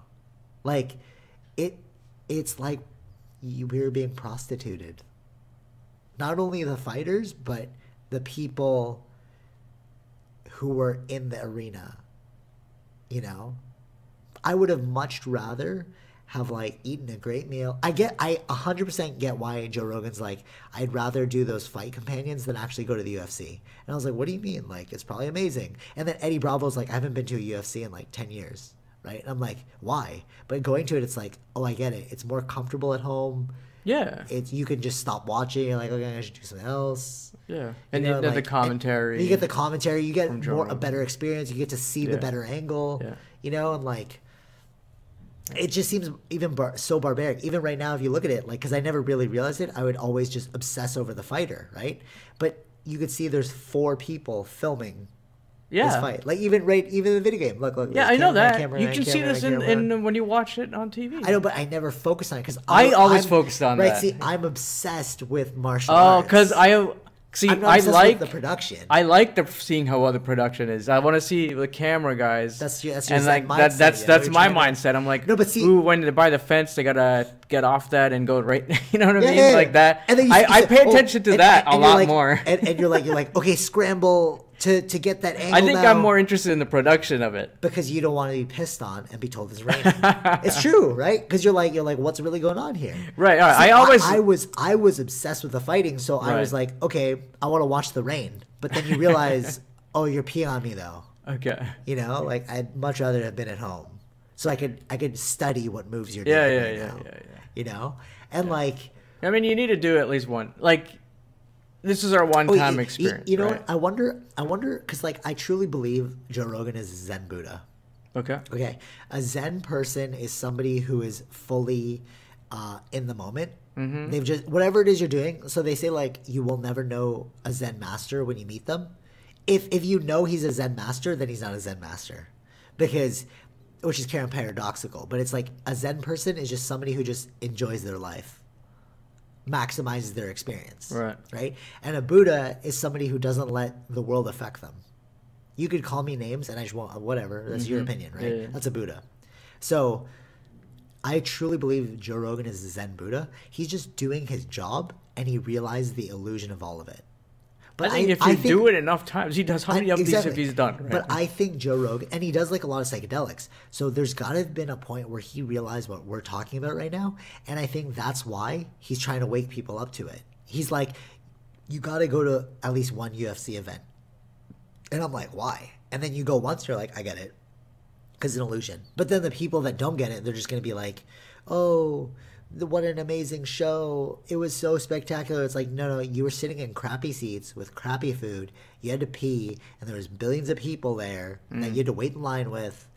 Like, it, it's like you, we were being prostituted. Not only the fighters, but the people who were in the arena. You know, I would have much rather have like eaten a great meal. I get, I 100% get why Joe Rogan's like, I'd rather do those fight companions than actually go to the UFC. And I was like, what do you mean? Like, it's probably amazing. And then Eddie Bravo's like, I haven't been to a UFC in like 10 years. Right. And I'm like, why? But going to it, it's like, oh, I get it. It's more comfortable at home. Yeah, It's, you can just stop watching. You're like, okay, I should do something else. yeah, and You you know, get like, the commentary. You get the commentary. You get more a better experience. You get to see the better angle. Yeah. You know, and like, it just seems even bar- so barbaric. Even right now, if you look at it, like, because I never really realized it, I would always just obsess over the fighter, right? But you could see there's four people filming yeah. this fight. Like even right, even the video game. Look, look. yeah, I know that. cameraman, you can see this in, in when you watch it on TV. I know, but I never focused on it because I always focused on right, that. see, I'm obsessed with martial Oh, because I see. I like the production. I like the seeing how well the production is. I want to see the camera guys. That's that's and like mindset, that, that's yeah, that's my to- mindset. I'm like, No, but see- ooh, when they buy the fence, they gotta get off that and go right. You know what I Yeah, mean? yeah. Like that. And then you, I, I pay oh, attention to and- that and- a lot like- more. And, and you're like, you're like, okay, scramble to to get that angle. I think I'm more interested in the production of it. because you don't want to be pissed on and be told it's raining. it's true, right? Because you're like, you're like, what's really going on here? Right. All right. See, I always. I, was I was obsessed with the fighting, so I was like, okay, I want to watch the rain. But then you realize, oh, you're peeing on me though. okay. You know, like I'd much rather have been at home, so I could I could study what moves you're Yeah, doing yeah, right yeah, now. yeah, yeah. You know, and like I mean, you need to do at least one. Like, this is our one time y- y- experience. You know right? what? I wonder. I wonder because like I truly believe Joe Rogan is Zen Buddha. Okay. Okay, a Zen person is somebody who is fully uh, in the moment. Mm-hmm. They've just whatever it is you're doing. So they say like you will never know a Zen master when you meet them. If if you know he's a Zen master, then he's not a Zen master, because which is kind of paradoxical. But it's like a Zen person is just somebody who just enjoys their life, maximizes their experience. Right. Right. And a Buddha is somebody who doesn't let the world affect them. You could call me names and I just won't, whatever. That's your opinion, right? Mm-hmm. Yeah, yeah. That's a Buddha. So I truly believe Joe Rogan is a Zen Buddha. He's just doing his job and he realized the illusion of all of it. I think if you do it enough times, he does. How many I- of these exactly. have he's done? Right? But I think Joe Rogan, and he does like a lot of psychedelics. So there's got to have been a point where he realized what we're talking about right now, and I think that's why he's trying to wake people up to it. He's like, you got to go to at least one UFC event, and I'm like, why? And then you go once, you're like, I get it, because it's an illusion. But then the people that don't get it, they're just gonna be like, oh. The, what an amazing show. It was so spectacular. It's like, no, no, you were sitting in crappy seats with crappy food. You had to pee, and there was billions of people there that mm. you had to wait in line with.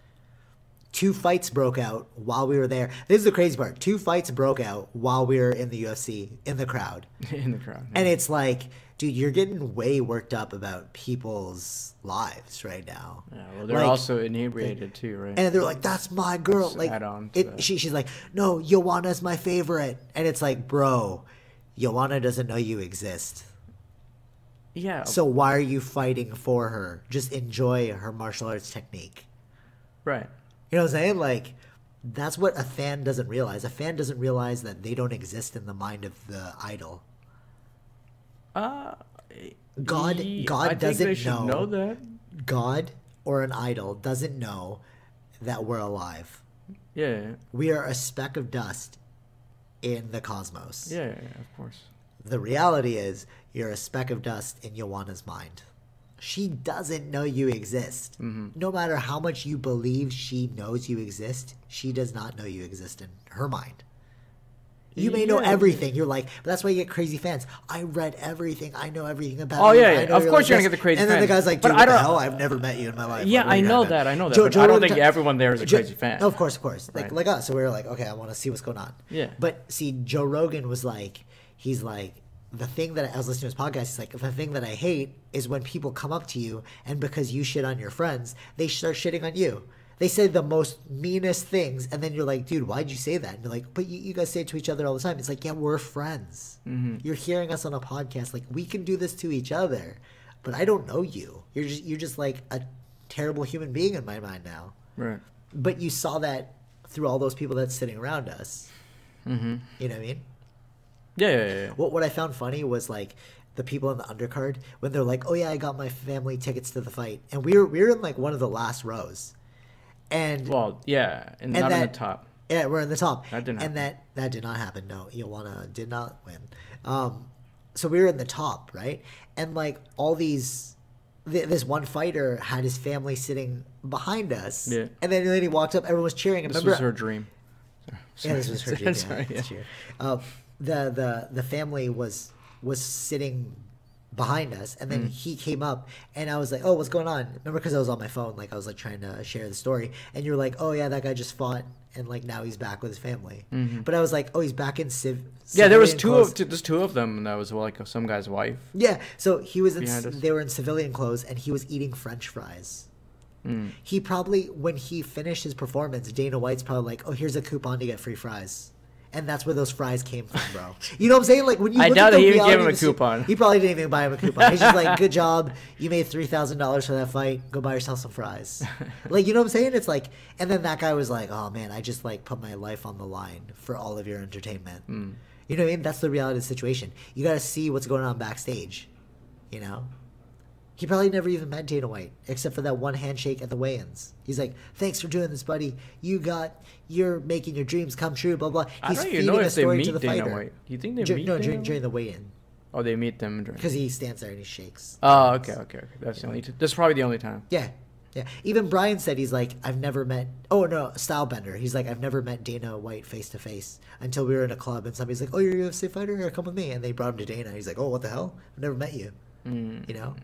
Two fights broke out while we were there. This is the crazy part. Two fights broke out while we were in the UFC in the crowd. in the crowd. And it's like, dude, you're getting way worked up about people's lives right now. yeah, well, they're Like- also inebriated too, right? and they're like, "That's my girl." Just like, add on it, she, she's like, "No, Joanna's my favorite," and it's like, bro, Joanna doesn't know you exist. Yeah. So why are you fighting for her? Just enjoy her martial arts technique. right. You know what I'm saying? Like, that's what a fan doesn't realize. A fan doesn't realize that they don't exist in the mind of the idol. Uh, God- God I doesn't know. know that. God or an idol doesn't know that we're alive. Yeah. We are a speck of dust in the cosmos. Yeah. yeah, Of course. The reality is, you're a speck of dust in Joanna's mind. She doesn't know you exist. No matter how much you believe she knows you exist, she does not know you exist in her mind. You may know Yeah. everything. You're like, but that's why you get crazy fans. I read everything. I know everything about Oh, you. yeah, I yeah. know Of course like you're gonna get the crazy And then the guy's like, But dude, I don't- know. I've never met you in my life. Yeah, I know that. about?" I know that. Joe- Joe I don't think everyone there is a crazy fan. Of course, of course. Like Right. like us, so we are like, okay, I want to see what's going on. Yeah. But see, Joe Rogan was like, he's like, the thing that I was listening to his podcast. He's like, the thing that I hate is when people come up to you and because you shit on your friends, they start shitting on you. They say the most meanest things, and then you're like, dude, why'd you say that? And you're like, but you, you guys say it to each other all the time. It's like, yeah, we're friends. Mm-hmm. You're hearing us on a podcast. Like, we can do this to each other, but I don't know you. You're just you're just like a terrible human being in my mind now Right. but you saw that through all those people that's sitting around us. Mm-hmm. You know what I mean? Yeah. Yeah. yeah. What what I found funny was like the people in the undercard when they're like, "Oh yeah, I got my family tickets to the fight," and we were we were in like one of the last rows, and Well, yeah, and, And not in the top. yeah, we're in the top. That didn't and happen. that that did not happen. No, Joanna did not win. Um, so we were in the top, right? And like all these, th- this one fighter had his family sitting behind us. Yeah. And then, he walked up, everyone was cheering. And This remember, was her dream. Yeah, this was her dream. Sorry, yeah, yeah. Uh, the the the family was was sitting behind us, and Mm. then he came up, and I was like, "Oh, what's going on?" Remember, because I was on my phone, like I was like trying to share the story, and you're like, "Oh yeah, that guy just fought, and like now he's back with his family." But I was like, "Oh, he's back in civ." Mm-hmm. Yeah, there was two clothes." of there's two of them, and that was like some guy's wife. Yeah, so he was in. They were in civilian clothes, and he was eating French fries. Mm. He probably, when he finished his performance, Dana White's probably like, "Oh, here's a coupon to get free fries," and that's where those fries came from, bro. You know what I'm saying? Like when you I look doubt at the he even gave him a coupon. He probably didn't even buy him a coupon. He's just like, "Good job, you made three thousand dollars for that fight. Go buy yourself some fries." like you know what I'm saying? It's like, and then that guy was like, "Oh man, I just like put my life on the line for all of your entertainment." Hmm. You know what I mean? That's the reality of the situation. You got to see what's going on backstage. You know? He probably never even met Dana White, except for that one handshake at the weigh-ins. He's like, "Thanks for doing this, buddy. You got, you're making your dreams come true." Blah blah. I He's don't even know a if they meet to the Dana fighter. White. Do you think they Dur- meet no, Dana during, White? during the weigh-in, Oh, they meet them during. because he stands there and he shakes. Oh, okay, okay, okay. That's the only. T- that's probably the only time. Yeah, yeah. Even Brian said he's like, "I've never met." Oh no, Stylebender. He's like, "I've never met Dana White face to face until we were in a club and somebody's like, "Oh, you're a UFC fighter? Here, come with me." And they brought him to Dana. He's like, "Oh, what the hell? I've never met you." Mm. You know.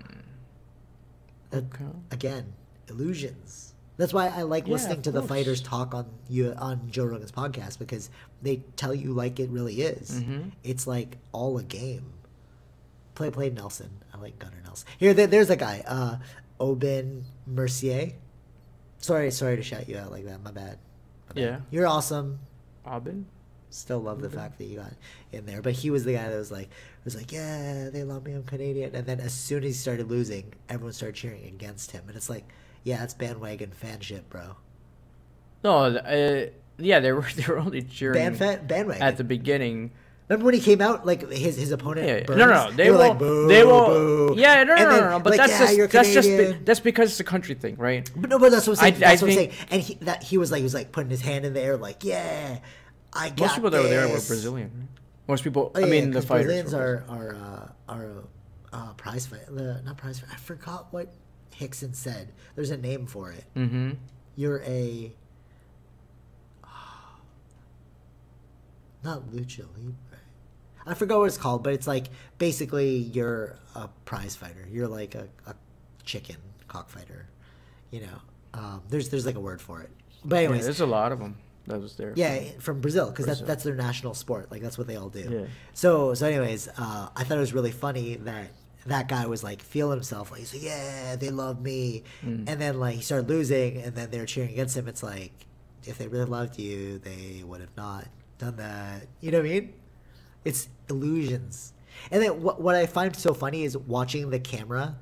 Okay. again, illusions. That's why I like Yeah, listening to the fighters talk on you on Joe Rogan's podcast because they tell you like it really is. Mhm. It's like all a game. Play play Nelson. I like Gunnar Nelson. Here, there, there's a guy, uh, Mercier. Sorry, sorry to shout you out like that. My bad. My bad. Yeah. you're awesome. Aubin. Still love the fact that you got in there, but he was the guy that was like, was like, yeah, they love me, I'm Canadian. And then as soon as he started losing, everyone started cheering against him, and it's like, yeah, that's bandwagon fanship, bro. No, uh, yeah, they were they were only cheering Band fan, bandwagon. at the beginning. Remember when he came out, like his his opponent? Yeah, yeah. Burns, no, no, no. They, were will. like, boo, they will. boo. Yeah, no, no, no, no, no. But like, that's yeah, just that's just that's because it's a country thing, right? But no, but that's what I'm saying. I that's what I'm saying. And he that he was like he was like putting his hand in the air, like, yeah, I got Most people that were there were. Brazilian. Right? Most people. Oh, I yeah, mean, the fighters. Brazilians are are uh, are uh, prize fight. The not prize fight. I forgot what Rickson said. There's a name for it. Mm-hmm. You're a not lucha libre. I forgot what it's called, but it's like basically you're a prize fighter. You're like a, a chicken cockfighter. You know, um, there's there's like a word for it. But Yeah, there's a lot of them that was there. yeah, from Brazil because that's that's their national sport. Like that's what they all do. Yeah. So so anyways, uh, I thought it was really funny that that guy was like feeling himself. Like he's like, yeah, they love me. Mm. And then like he started losing, and then they were cheering against him. It's like if they really loved you, they would have not done that. You know what I mean? It's illusions. And then what what I find so funny is watching the camera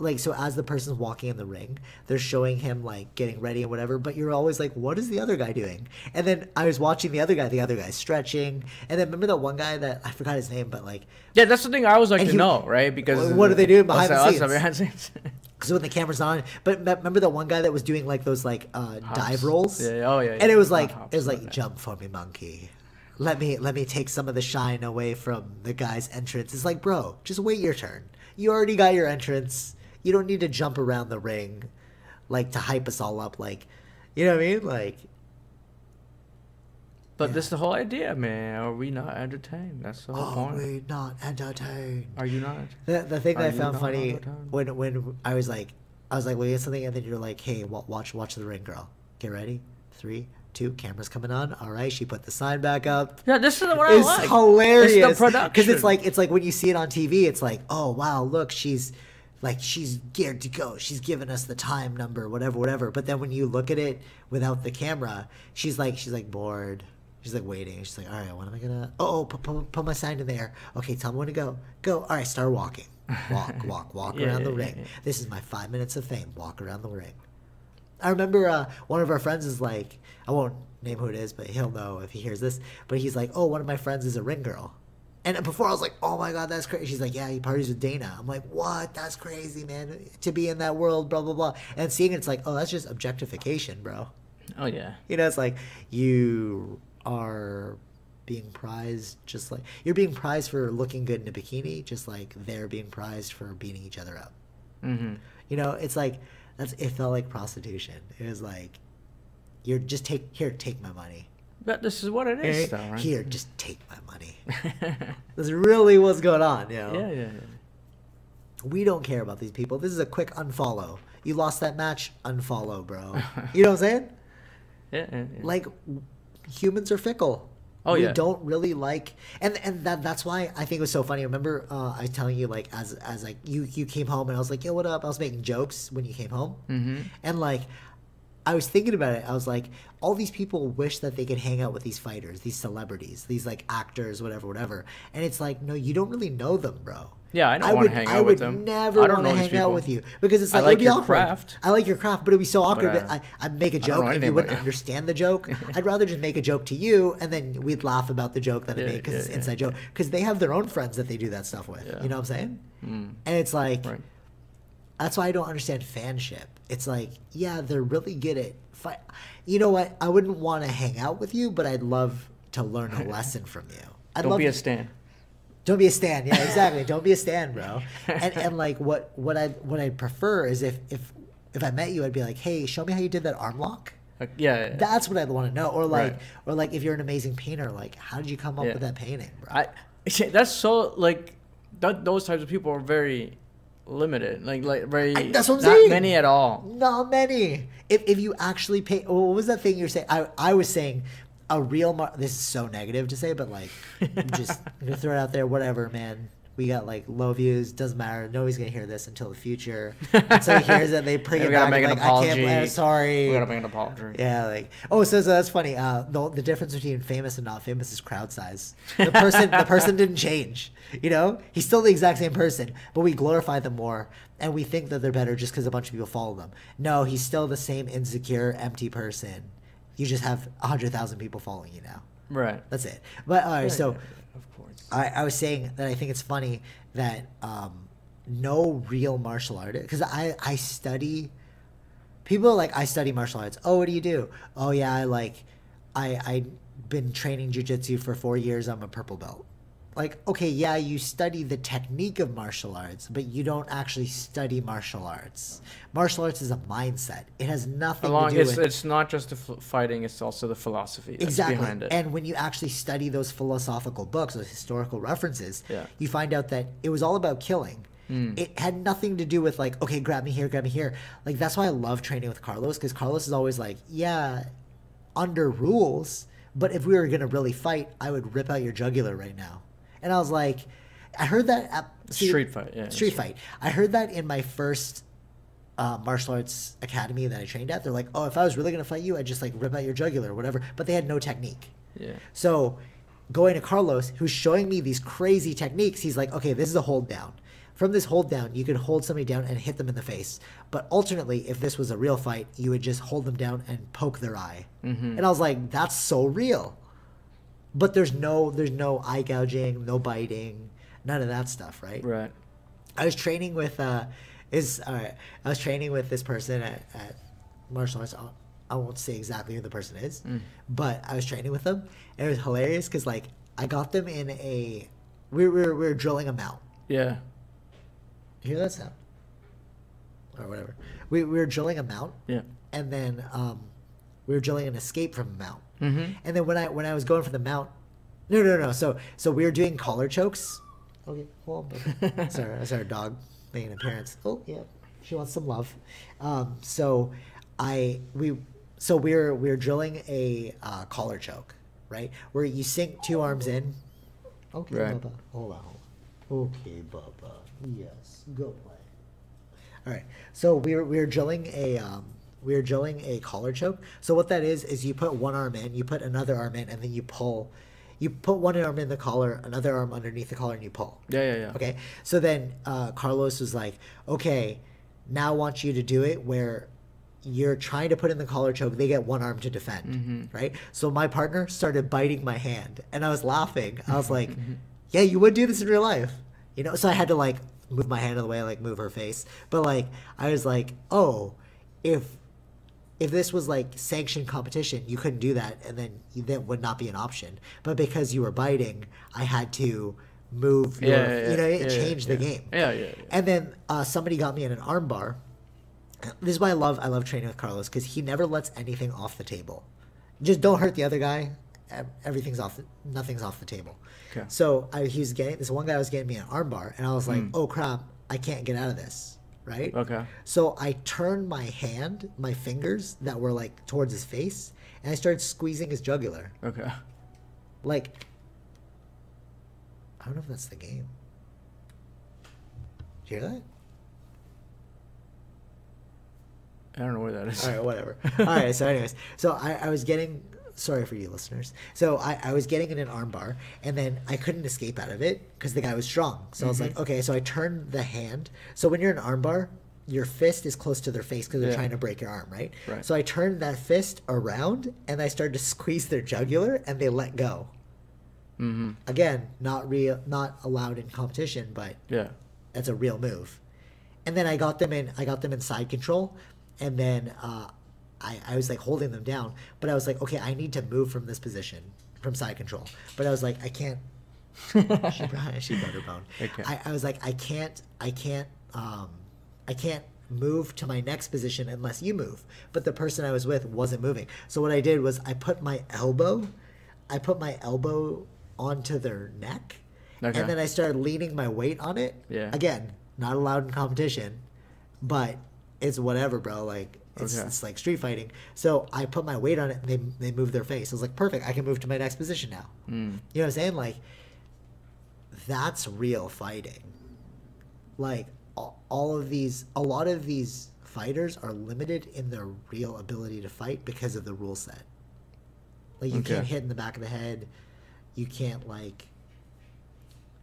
like so as the person's walking in the ring they're showing him like getting ready and whatever but you're always like what is the other guy doing and then i was watching the other guy the other guy's stretching and then remember that one guy that i forgot his name but like Yeah, that's the thing I always like to he- know, right? Because What are they doing behind the scenes? behind the scenes. because when the camera's on but remember that one guy that was doing like those like uh dive rolls Yeah, oh, yeah, and yeah. it was like hops, it was like that. jump for me monkey let me let me take some of the shine away from the guy's entrance it's like bro just wait your turn you already got your entrance you don't need to jump around the ring like to hype us all up like you know what i mean like But this is the whole idea, man. Are we not entertained? That's the whole oh point. Are we not entertained Are you not? The, the thing that Are I found funny when when I was like I was like looking at something and then you're like, hey, watch watch the ring, girl. Get ready. Three, two, cameras coming on. All right, she put the sign back up. Yeah, this is what I It's like. hilarious. It's the Because it's like it's like when you see it on TV, it's like, oh wow, look, she's like she's geared to go. She's given us the time number, whatever, whatever. But then when you look at it without the camera, she's like she's like bored. She's like waiting. She's like, all right, what am I gonna? Oh, oh put, put, put my sign in there. Okay, tell me when to go. Go. All right, start walking. Walk, walk, walk Yeah, around the yeah, ring. yeah. This is my five minutes of fame. Walk around the ring. I remember uh, one of our friends is like, I won't name who it is, but he'll know if he hears this. But he's like, oh, one of my friends is a ring girl. And before I was like, oh my god, that's crazy. She's like, yeah, he parties with Dana. I'm like, what? That's crazy, man. To be in that world, blah blah blah. And seeing it, it's like, oh, that's just objectification, bro. Oh yeah. You know, it's like you are being prized just like you're being prized for looking good in a bikini, just like they're being prized for beating each other up. Mm-hmm. You know, it's like that's it felt like prostitution. It was like you're just take here, take my money. But this is what it is, Right? though, right? Here, just take my money. That's really what's going on, you know. yeah, yeah, yeah. We don't care about these people. This is a quick unfollow. You lost that match, unfollow, bro. You know what I'm saying? Yeah, yeah, yeah. Like humans are fickle. Oh, we yeah. don't really like, and and that that's why I think it was so funny. Remember, uh, I was telling you like as as like you you came home and I was like, yo, what up? I was making jokes when you came home, Mm-hmm. and like I was thinking about it. I was like, all these people wish that they could hang out with these fighters, these celebrities, these like actors, whatever, whatever. And it's like, no, you don't really know them, bro. Yeah, I don't wanna would, hang I out with would them. never I don't want to hang out with you because it's I like, like it'd be your awkward. craft. I like your craft, but it'd be so awkward. But, uh, I, I'd make a joke and you wouldn't you. understand the joke. I'd rather just make a joke to you and then we'd laugh about the joke that I Yeah, made because yeah, it's yeah, inside joke. Because they have their own friends that they do that stuff with. You know what I'm saying? Mm. And it's like, Right. that's why I don't understand fanship. It's like, yeah, they're really good at fight. You know what? I wouldn't want to hang out with you, but I'd love to learn a lesson from you. I'd Don't love be a stan. don't be a stand. Yeah, exactly. Don't be a stand, bro. And and like what what I what I prefer is if if if I met you, I'd be like, hey, show me how you did that arm lock. Like, yeah, yeah, yeah. That's what I'd want to know. Or like Right. or like if you're an amazing painter, like how did you come up Yeah. with that painting, bro? I that's so like that, those types of people are very limited. Like like very I- that's what I'm not saying. many at all. Not many. If if you actually pay, oh, what was that thing you're saying? I I was saying a real. Mar- this is so negative to say, but like, just gonna throw it out there. Whatever, man. We got like low views. Doesn't matter. Nobody's gonna hear this until the future. Until he hears it, they bring it back. make an like, I can't. apology. believe- sorry. We gotta make an apology. Yeah, like oh, so, so that's funny. Uh, the the difference between famous and not famous is crowd size. The person the person didn't change. You know, he's still the exact same person, but we glorify them more, and we think that they're better just because a bunch of people follow them. No, he's still the same insecure, empty person. You just have a hundred thousand people following you now. Right. That's it. But all right, Yeah, so yeah, yeah, of course. I, I was saying that I think it's funny that um, no real martial artist, because I, I study, people like, I study martial arts. Oh, what do you do? Oh, yeah, I like, I, I've been training jujitsu for four years. I'm a purple belt. Like, okay, yeah, you study the technique of martial arts, but you don't actually study martial arts. Martial arts is a mindset. It has nothing Along, to do it's with it's not just the f- fighting; it's also the philosophy that's exactly behind it. and when you actually study those philosophical books those historical references Yeah. you find out that it was all about killing Mm. it had nothing to do with like okay grab me here grab me here like that's why i love training with carlos because carlos is always like yeah under rules but if we were gonna really fight i would rip out your jugular right now and i was like i heard that at see, Street fight, yeah, street fight i heard that in my first uh, martial arts academy that I trained at, they're like, oh, if I was really gonna fight you, I'd just like rip out your jugular or whatever. But they had no technique. yeah. So going to Carlos, who's showing me these crazy techniques. He's like, okay, this is a hold down. From this hold down, you could hold somebody down and hit them in the face. But alternately, if this was a real fight, you would just hold them down and poke their eye. Mm-hmm. And I was like, that's so real. But there's no there's no eye gouging, no biting, none of that stuff, right? Right. I was training with uh is all right. I was training with this person at, at martial arts. I won't say exactly who the person is, but I was training with them, and it was hilarious because like I got them in a we were we were drilling a mount. Yeah. You hear that sound? Or whatever. We, we were drilling a mount, Yeah. and then um, we were drilling an escape from a mount. Mm-hmm. And then when I when I was going for the mount, no no no. So so we were doing collar chokes. Okay, hold on. bud. sorry, that's our dog making an appearance. Oh yeah, she wants some love. Um, so I we so we we're we we're drilling a uh, collar choke, right? Where you sink two arms in. Okay, Right. Bubba. Hold on. hold on. Okay, Bubba. Yes, go play. All right. So we're we're drilling a um, we were drilling a collar choke. So what that is is you put one arm in, you put another arm in, and then you pull. You put one arm in the collar, another arm underneath the collar, and you pull. Yeah, yeah, yeah. Okay. So then uh, Carlos was like, "Okay, now I want you to do it where you're trying to put in the collar choke. They get one arm to defend, right? So my partner started biting my hand, and I was laughing. I was like, "Yeah, you would do this in real life, you know?" So I had to like move my hand out of the way, like move her face. But like I was like, "Oh, if." If this was like sanctioned competition, you couldn't do that, and then that would not be an option. But because you were biting, I had to move. Your, Yeah, yeah, you know, it Yeah, changed the game. Yeah, yeah. And then uh, somebody got me in an armbar. This is why I love I love training with Carlos because he never lets anything off the table. Just don't hurt the other guy. Everything's off. The, nothing's off the table. Okay. So I, he was getting this one guy was getting me an armbar, and I was like, "Oh crap! I can't get out of this." Right. Okay. So I turned my hand, my fingers that were like towards his face, and I started squeezing his jugular. Okay. Like, I don't know if that's the game. Did you hear that? I don't know where that is. All right, whatever. All right, so anyways, so I, I was getting sorry for you listeners. So I, I was getting in an armbar, and then I couldn't escape out of it because the guy was strong. So I was Mm-hmm. like, okay, so I turned the hand. So when you're in an armbar, your fist is close to their face because they're Yeah. trying to break your arm, right? Right. So I turned that fist around, and I started to squeeze their jugular, and they let go. Mm-hmm. Again, not real, not allowed in competition, but Yeah. that's a real move. And then I got them in I got them in side control and then uh, I, I was like holding them down. But I was like, okay, I need to move from this position from side control. But I was like, I can't she, brought- she butter bone. Okay. I, I was like, I can't I can't um I can't move to my next position unless you move. But the person I was with wasn't moving. So what I did was I put my elbow I put my elbow onto their neck Okay. and then I started leaning my weight on it. Yeah. Again, not allowed in competition, but it's whatever, bro. Like it's, Okay. it's like street fighting. So I put my weight on it, and they they moved their face. I was like, perfect. I can move to my next position now. Mm. You know what I'm saying? Like that's real fighting. Like all, all of these, a lot of these fighters are limited in their real ability to fight because of the rule set. Like you Okay. can't hit in the back of the head. You can't like.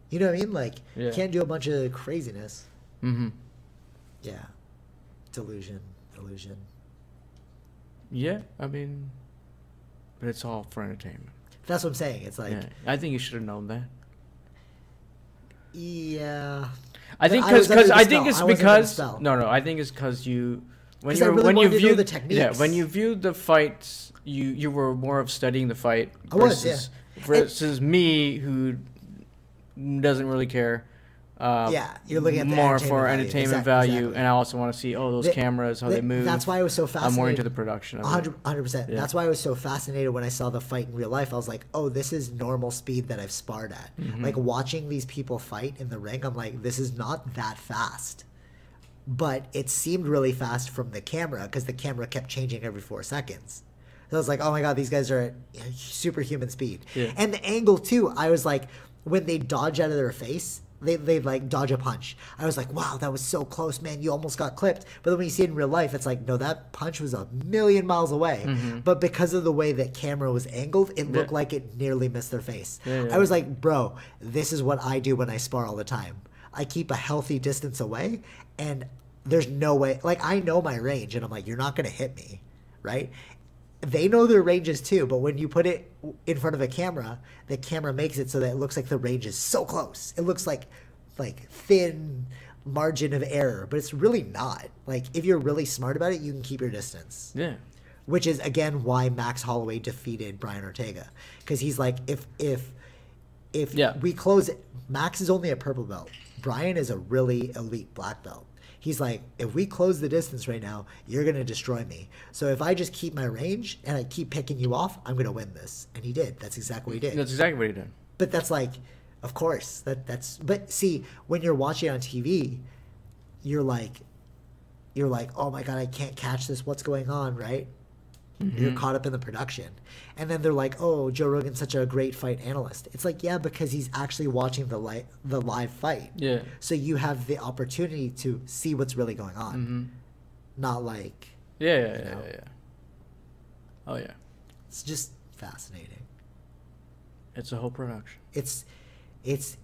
You know what I mean? Like you can't do a bunch of craziness. Mm-hmm. Yeah. Delusion. Illusion. Yeah, I mean, but it's all for entertainment. That's what I'm saying. It's like, yeah, I think you should have known that. yeah. I think because the I think it's I wasn't under the because no no I think it's because you when you really when you wanted to know view the techniques yeah when you viewed the fights you you were more of studying the fight I was, versus yeah. versus me who doesn't really care. Um, Yeah, you're looking at more entertainment for value. entertainment value, exactly. and I also want to see oh those The- cameras how the- they move. That's why I was so fascinated. I'm more into the production of 100 percent. Yeah. That's why I was so fascinated when I saw the fight in real life. I was like, "Oh, this is normal speed that I've sparred at." Mm-hmm. Like watching these people fight in the ring, I'm like, "This is not that fast." But it seemed really fast from the camera because the camera kept changing every four seconds. So I was like, "Oh my god, these guys are at superhuman speed." Yeah. And the angle too, I was like, when they dodge out of their face, they they like dodge a punch. I was like, wow, that was so close, man. You almost got clipped. But then when you see it in real life, it's like, no, that punch was a million miles away. Mm-hmm. But because of the way that camera was angled, it looked Yeah. like it nearly missed their face. Yeah, yeah. I was like, bro, this is what I do when I spar all the time. I keep a healthy distance away, and there's no way. Like I know my range, and I'm like, you're not gonna hit me, right? They know their ranges too, but when you put it in front of a camera, the camera makes it so that it looks like the range is so close. It looks like like thin margin of error, but it's really not. Like if you're really smart about it, you can keep your distance Yeah. which is again why Max Holloway defeated Brian Ortega because he's like if if if Yeah. we close it, Max is only a purple belt. Brian is a really elite black belt. He's like, if we close the distance right now, you're gonna destroy me. So if I just keep my range and I keep picking you off, I'm gonna win this. And he did. That's exactly what he did. That's exactly what he did. But that's like, of course, that that's. But see, when you're watching on TV, you're like, you're like, oh my god, I can't catch this. What's going on, right? You're caught up in the production, and then they're like, oh, Joe Rogan's such a great fight analyst. It's like, yeah, because he's actually watching the li- the live fight. Yeah. So you have the opportunity to see what's really going on, Mm-hmm. not like Yeah, yeah, yeah, know? yeah, yeah. Oh yeah. it's just fascinating. It's a whole production. it's it's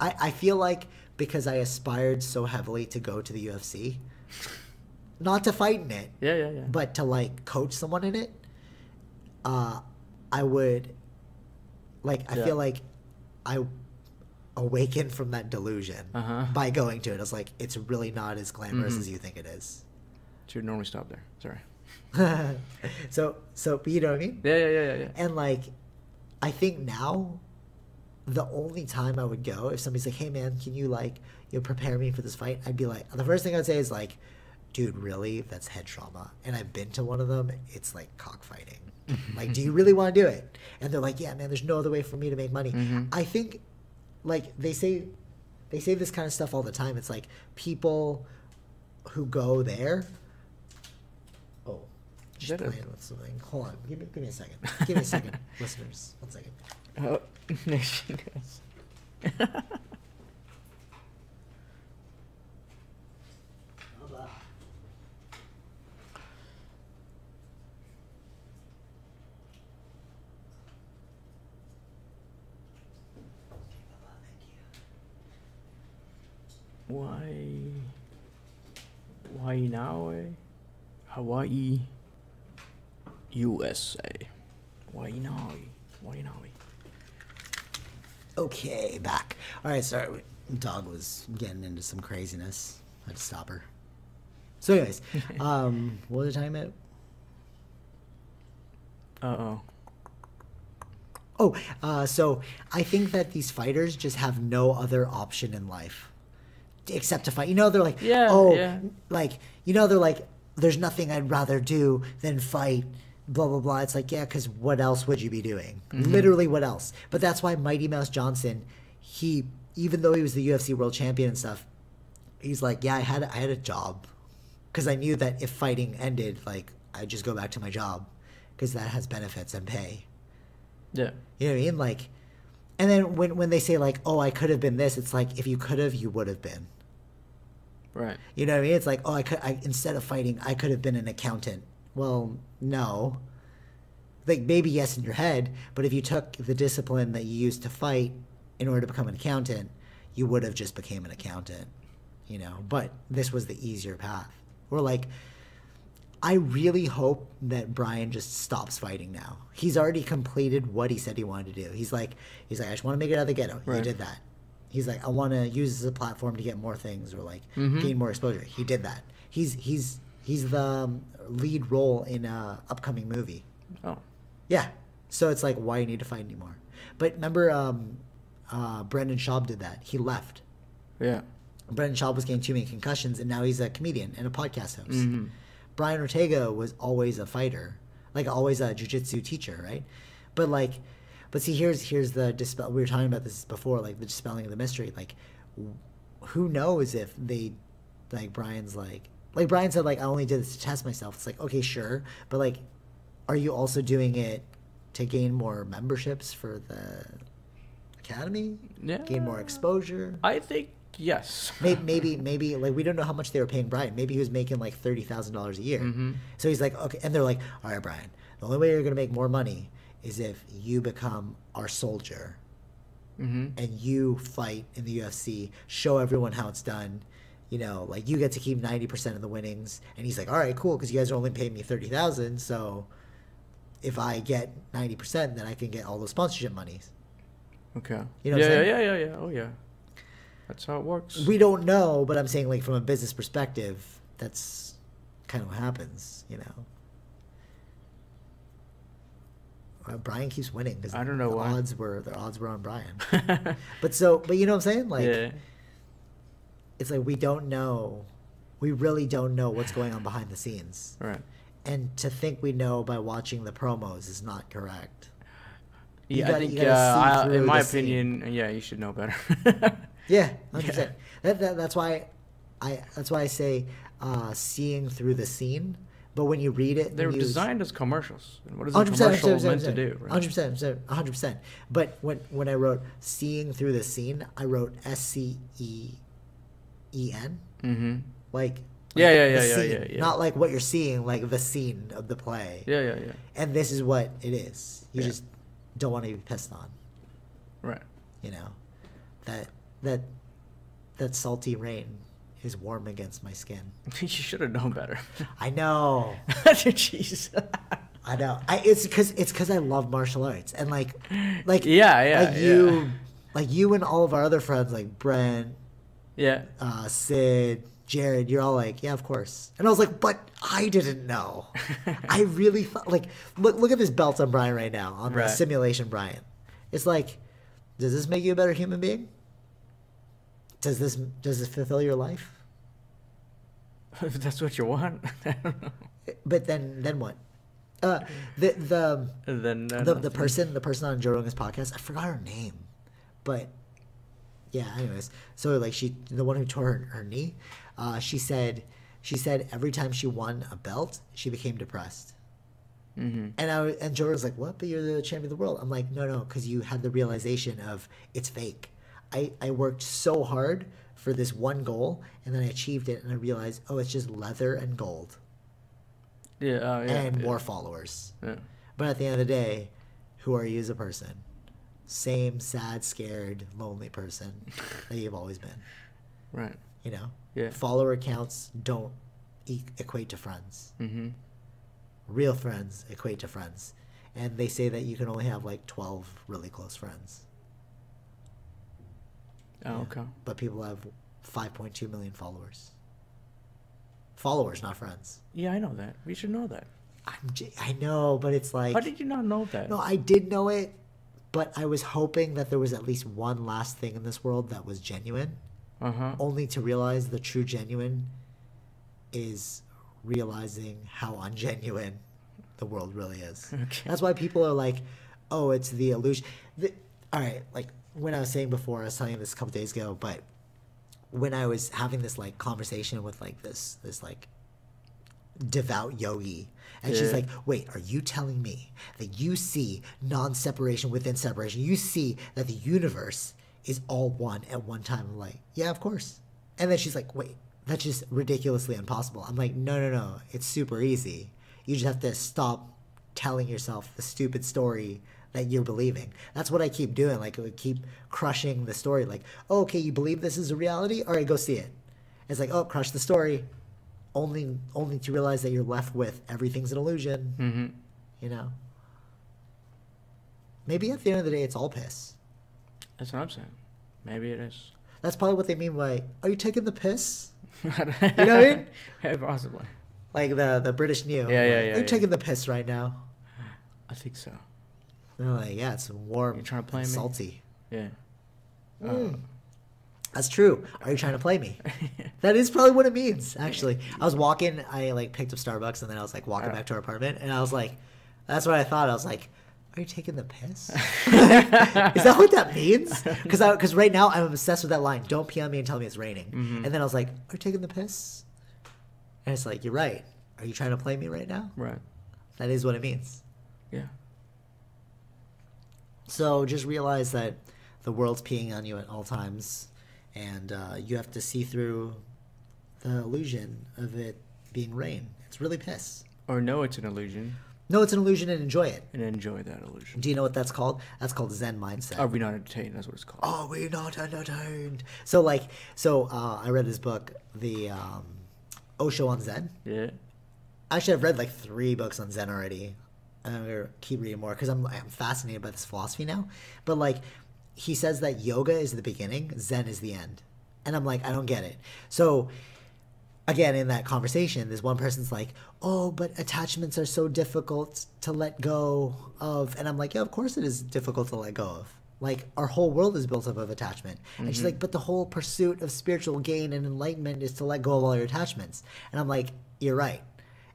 I, I feel like because I aspired so heavily to go to the UFC, not to fight in it, Yeah, yeah, yeah. but to like coach someone in it, uh, I would like I Yeah. feel like I awakened from that delusion Uh-huh. by going to it. I was like, it's really not as glamorous Mhm. as you think it is. Should normally stop there. Sorry. so so but you know what I mean? Yeah, yeah, yeah, yeah, yeah. And like, I think now, the only time I would go if somebody's like, "Hey man, can you like you know, prepare me for this fight?" I'd be like, the first thing I'd say is like, "Dude, really? That's head trauma." And I've been to one of them. It's like cockfighting. like, do you really want to do it? And they're like, "Yeah, man. There's no other way for me to make money." Mhm. I think, like they say, they say this kind of stuff all the time. It's like people who go there. Oh, just playing with something. Hold on. Give me, give me a second. Give me a second, listeners. One second. Oh, no, she does. Why? Why now? eh? Hawaii, USA. Why now? Why now? Okay, back. All right, sorry. Dog was getting into some craziness. I had to stop her. So, anyways, um, what was the time at? Uh oh. Oh, uh, so I think that these fighters just have no other option in life except to fight. You know, they're like, Yeah, oh, yeah. like, you know, they're like, there's nothing I'd rather do than fight, blah, blah, blah. It's like, yeah, because what else would you be doing? Mm-hmm. Literally, what else? But that's why Mighty Mouse Johnson, he, even though he was the UFC world champion and stuff, he's like, yeah, I had, I had a job because I knew that if fighting ended, like, I'd just go back to my job because that has benefits and pay. Yeah. You know what I mean? Like, and then when when they say like, "Oh, I could have been this," it's like if you could have, you would have been. Right. You know what I mean? It's like, "Oh, I could I, instead of fighting, I could have been an accountant." Well, no. Like maybe yes in your head, but if you took the discipline that you used to fight in order to become an accountant, you would have just became an accountant. You know, but this was the easier path. Or like I really hope that Brian just stops fighting now. He's already completed what he said he wanted to do. He's like, he's like, I just want to make it out of the ghetto. He did that. He's like, I want to use this platform to get more things or like Mhm. gain more exposure. He did that. He's he's he's the um, lead role in a upcoming movie. Oh. Yeah. So it's like, why you need to fight anymore? But remember, um, uh, Brendan Schaub did that. He left. Yeah. Brendan Schaub was getting too many concussions, and now he's a comedian and a podcast host. Mhm. Brian Ortega was always a fighter, like always a jujitsu teacher, right? But like, but see, here's here's the dispel. We were talking about this before, like the dispelling of the mystery. Like, who knows if they, like Brian's like, like Brian said, like I only did this to test myself. It's like okay, sure, but like, are you also doing it to gain more memberships for the academy, Yeah. gain more exposure. I think yes. Maybe, maybe, maybe, like we don't know how much they were paying Brian. Maybe he was making like thirty thousand dollars a year. Mm-hmm. So he's like, okay, and they're like, all right, Brian, the only way you're gonna make more money is if you become our soldier Mm-hmm. and you fight in the UFC, show everyone how it's done. You know, like you get to keep ninety percent of the winnings. And he's like, all right, cool, because you guys are only paying me thirty thousand, so if I get ninety percent, then I can get all those sponsorship monies. Okay. You know what yeah, yeah, yeah, yeah, yeah. Oh yeah. That's how it works. We don't know, but I'm saying like from a business perspective, that's kind of what happens, you know. Uh, Brian keeps winning because I don't know the why. odds were the odds were on Brian. but so, but you know what I'm saying? Like, yeah. it's like we don't know, we really don't know what's going on behind the scenes, Right. and to think we know by watching the promos is not correct. You Yeah, gotta- I think uh, I, in my the scene. opinion, yeah, you should know better. Yeah, hundred percent. That, that that's why I that's why I say uh, seeing through the scene. But when you read it, they were designed as commercials. And what is a 100%, commercial 100%, meant to do? Hundred percent, hundred percent. But when when I wrote seeing through the scene, I wrote S C E E N, Mm-hmm. like Yeah, yeah, yeah, yeah, yeah, yeah. Not like what you're seeing, like the scene of the play. Yeah, yeah, yeah. And this is what it is. You Yeah. just don't want to be pissed on. Right. You know, that that that salty rain is warm against my skin. you should have known better. I know. Jeez. I know. I it's because it's because I love martial arts and like, like Yeah, yeah, like you, like you and all of our other friends like Brent, yeah. uh, Sid, Jared. You're all like, yeah, of course. And I was like, but I didn't know. I really thought like look look at this belt on Brian right now on the simulation Brian. It's like, does this make you a better human being? Does this does this fulfill your life? if that's what you want. I don't know. But then then what? Uh, the the then uh, the, the person the person on Joe Rogan's podcast I forgot her name, but yeah. Anyways, so like she the one who tore her, her knee, uh, she said she said every time she won a belt she became depressed. Mhm. And I and Joe was like, "What? But you're the champion of the world." I'm like, "No, no, because you had the realization of it's fake. I I worked so hard for this one goal, and then I achieved it, and I realized, oh, it's just leather and gold Yeah, uh, yeah. and yeah. more followers." Yeah. But at the end of the day, who are you as a person? Same sad, scared, lonely person that you've always been. Right. You know, Yeah. follower counts don't e- equate to friends. Mm-hmm. Real friends equate to friends, and they say that you can only have like twelve really close friends. Oh, Yeah. okay. But people have five point two million followers. Followers, not friends. Yeah, I know that. We should know that. I'm j- I know, but it's like How did you not know that? No, I did know it, but I was hoping that there was at least one last thing in this world that was genuine, Uh huh. only to realize the true genuine is realizing how ungenuine the world really is. Okay. That's why people are like, "Oh, it's the illusion." The, all right, like when I was saying before, I was telling you this a couple days ago, but when I was having this like conversation with like this this like devout yogi and she's like wait are you telling me that you see non-separation within separation? You see that the universe is all one at one time I'm like yeah of course. And then she's like wait that's just ridiculously impossible. I'm like no no no. It's super easy. You just have to stop telling yourself the stupid story that you're believing that's what i keep doing like I keep crushing the story like oh, okay you believe this is a reality all right go see it it's like oh crush the story only only to realize that you're left with everything's an illusion Mm-hmm. you know maybe at the end of the day it's all piss That's what I'm saying. Maybe it is. that's probably what they mean by are you taking the piss you know what I mean? Yeah, possibly. like the the british new Yeah, yeah, yeah, are you yeah. taking the piss right now I think so. They're like yeah it's warm You trying to play me? salty Yeah. Mm. That's true. Are you trying to play me? that is probably what it means, actually. I was walking, I like picked up Starbucks and then I was like walking Oh. back to our apartment and I was like, that's what I thought. I was like, are you taking the piss? is that what that means? Because because right now I'm obsessed with that line. Don't pee on me and tell me it's raining. Mhm. And then I was like, are you taking the piss? And it's like, you're right. Are you trying to play me right now? Right. That is what it means. Yeah. So just realize that the world's peeing on you at all times, and uh, you have to see through the illusion of it being rain. It's really piss. Or no, it's an illusion. No, it's an illusion and enjoy it. And enjoy that illusion. Do you know what that's called? That's called Zen mindset. Are we not entertained? That's what it's called. Are we're not entertained. So like, so uh, I read this book, the um, Osho on Zen. Yeah. Actually, I've read like three books on Zen already. I'm gonna keep reading more because I'm I'm fascinated by this philosophy now. But like, he says that yoga is the beginning, Zen is the end, and I'm like, I don't get it. So again, in that conversation, this one person's like, "Oh, but attachments are so difficult to let go of," and I'm like, "Yeah, of course it is difficult to let go of." Like our whole world is built up of attachment, and she's mm-hmm. like, "But the whole pursuit of spiritual gain and enlightenment is to let go of all your attachments." And I'm like, "You're right."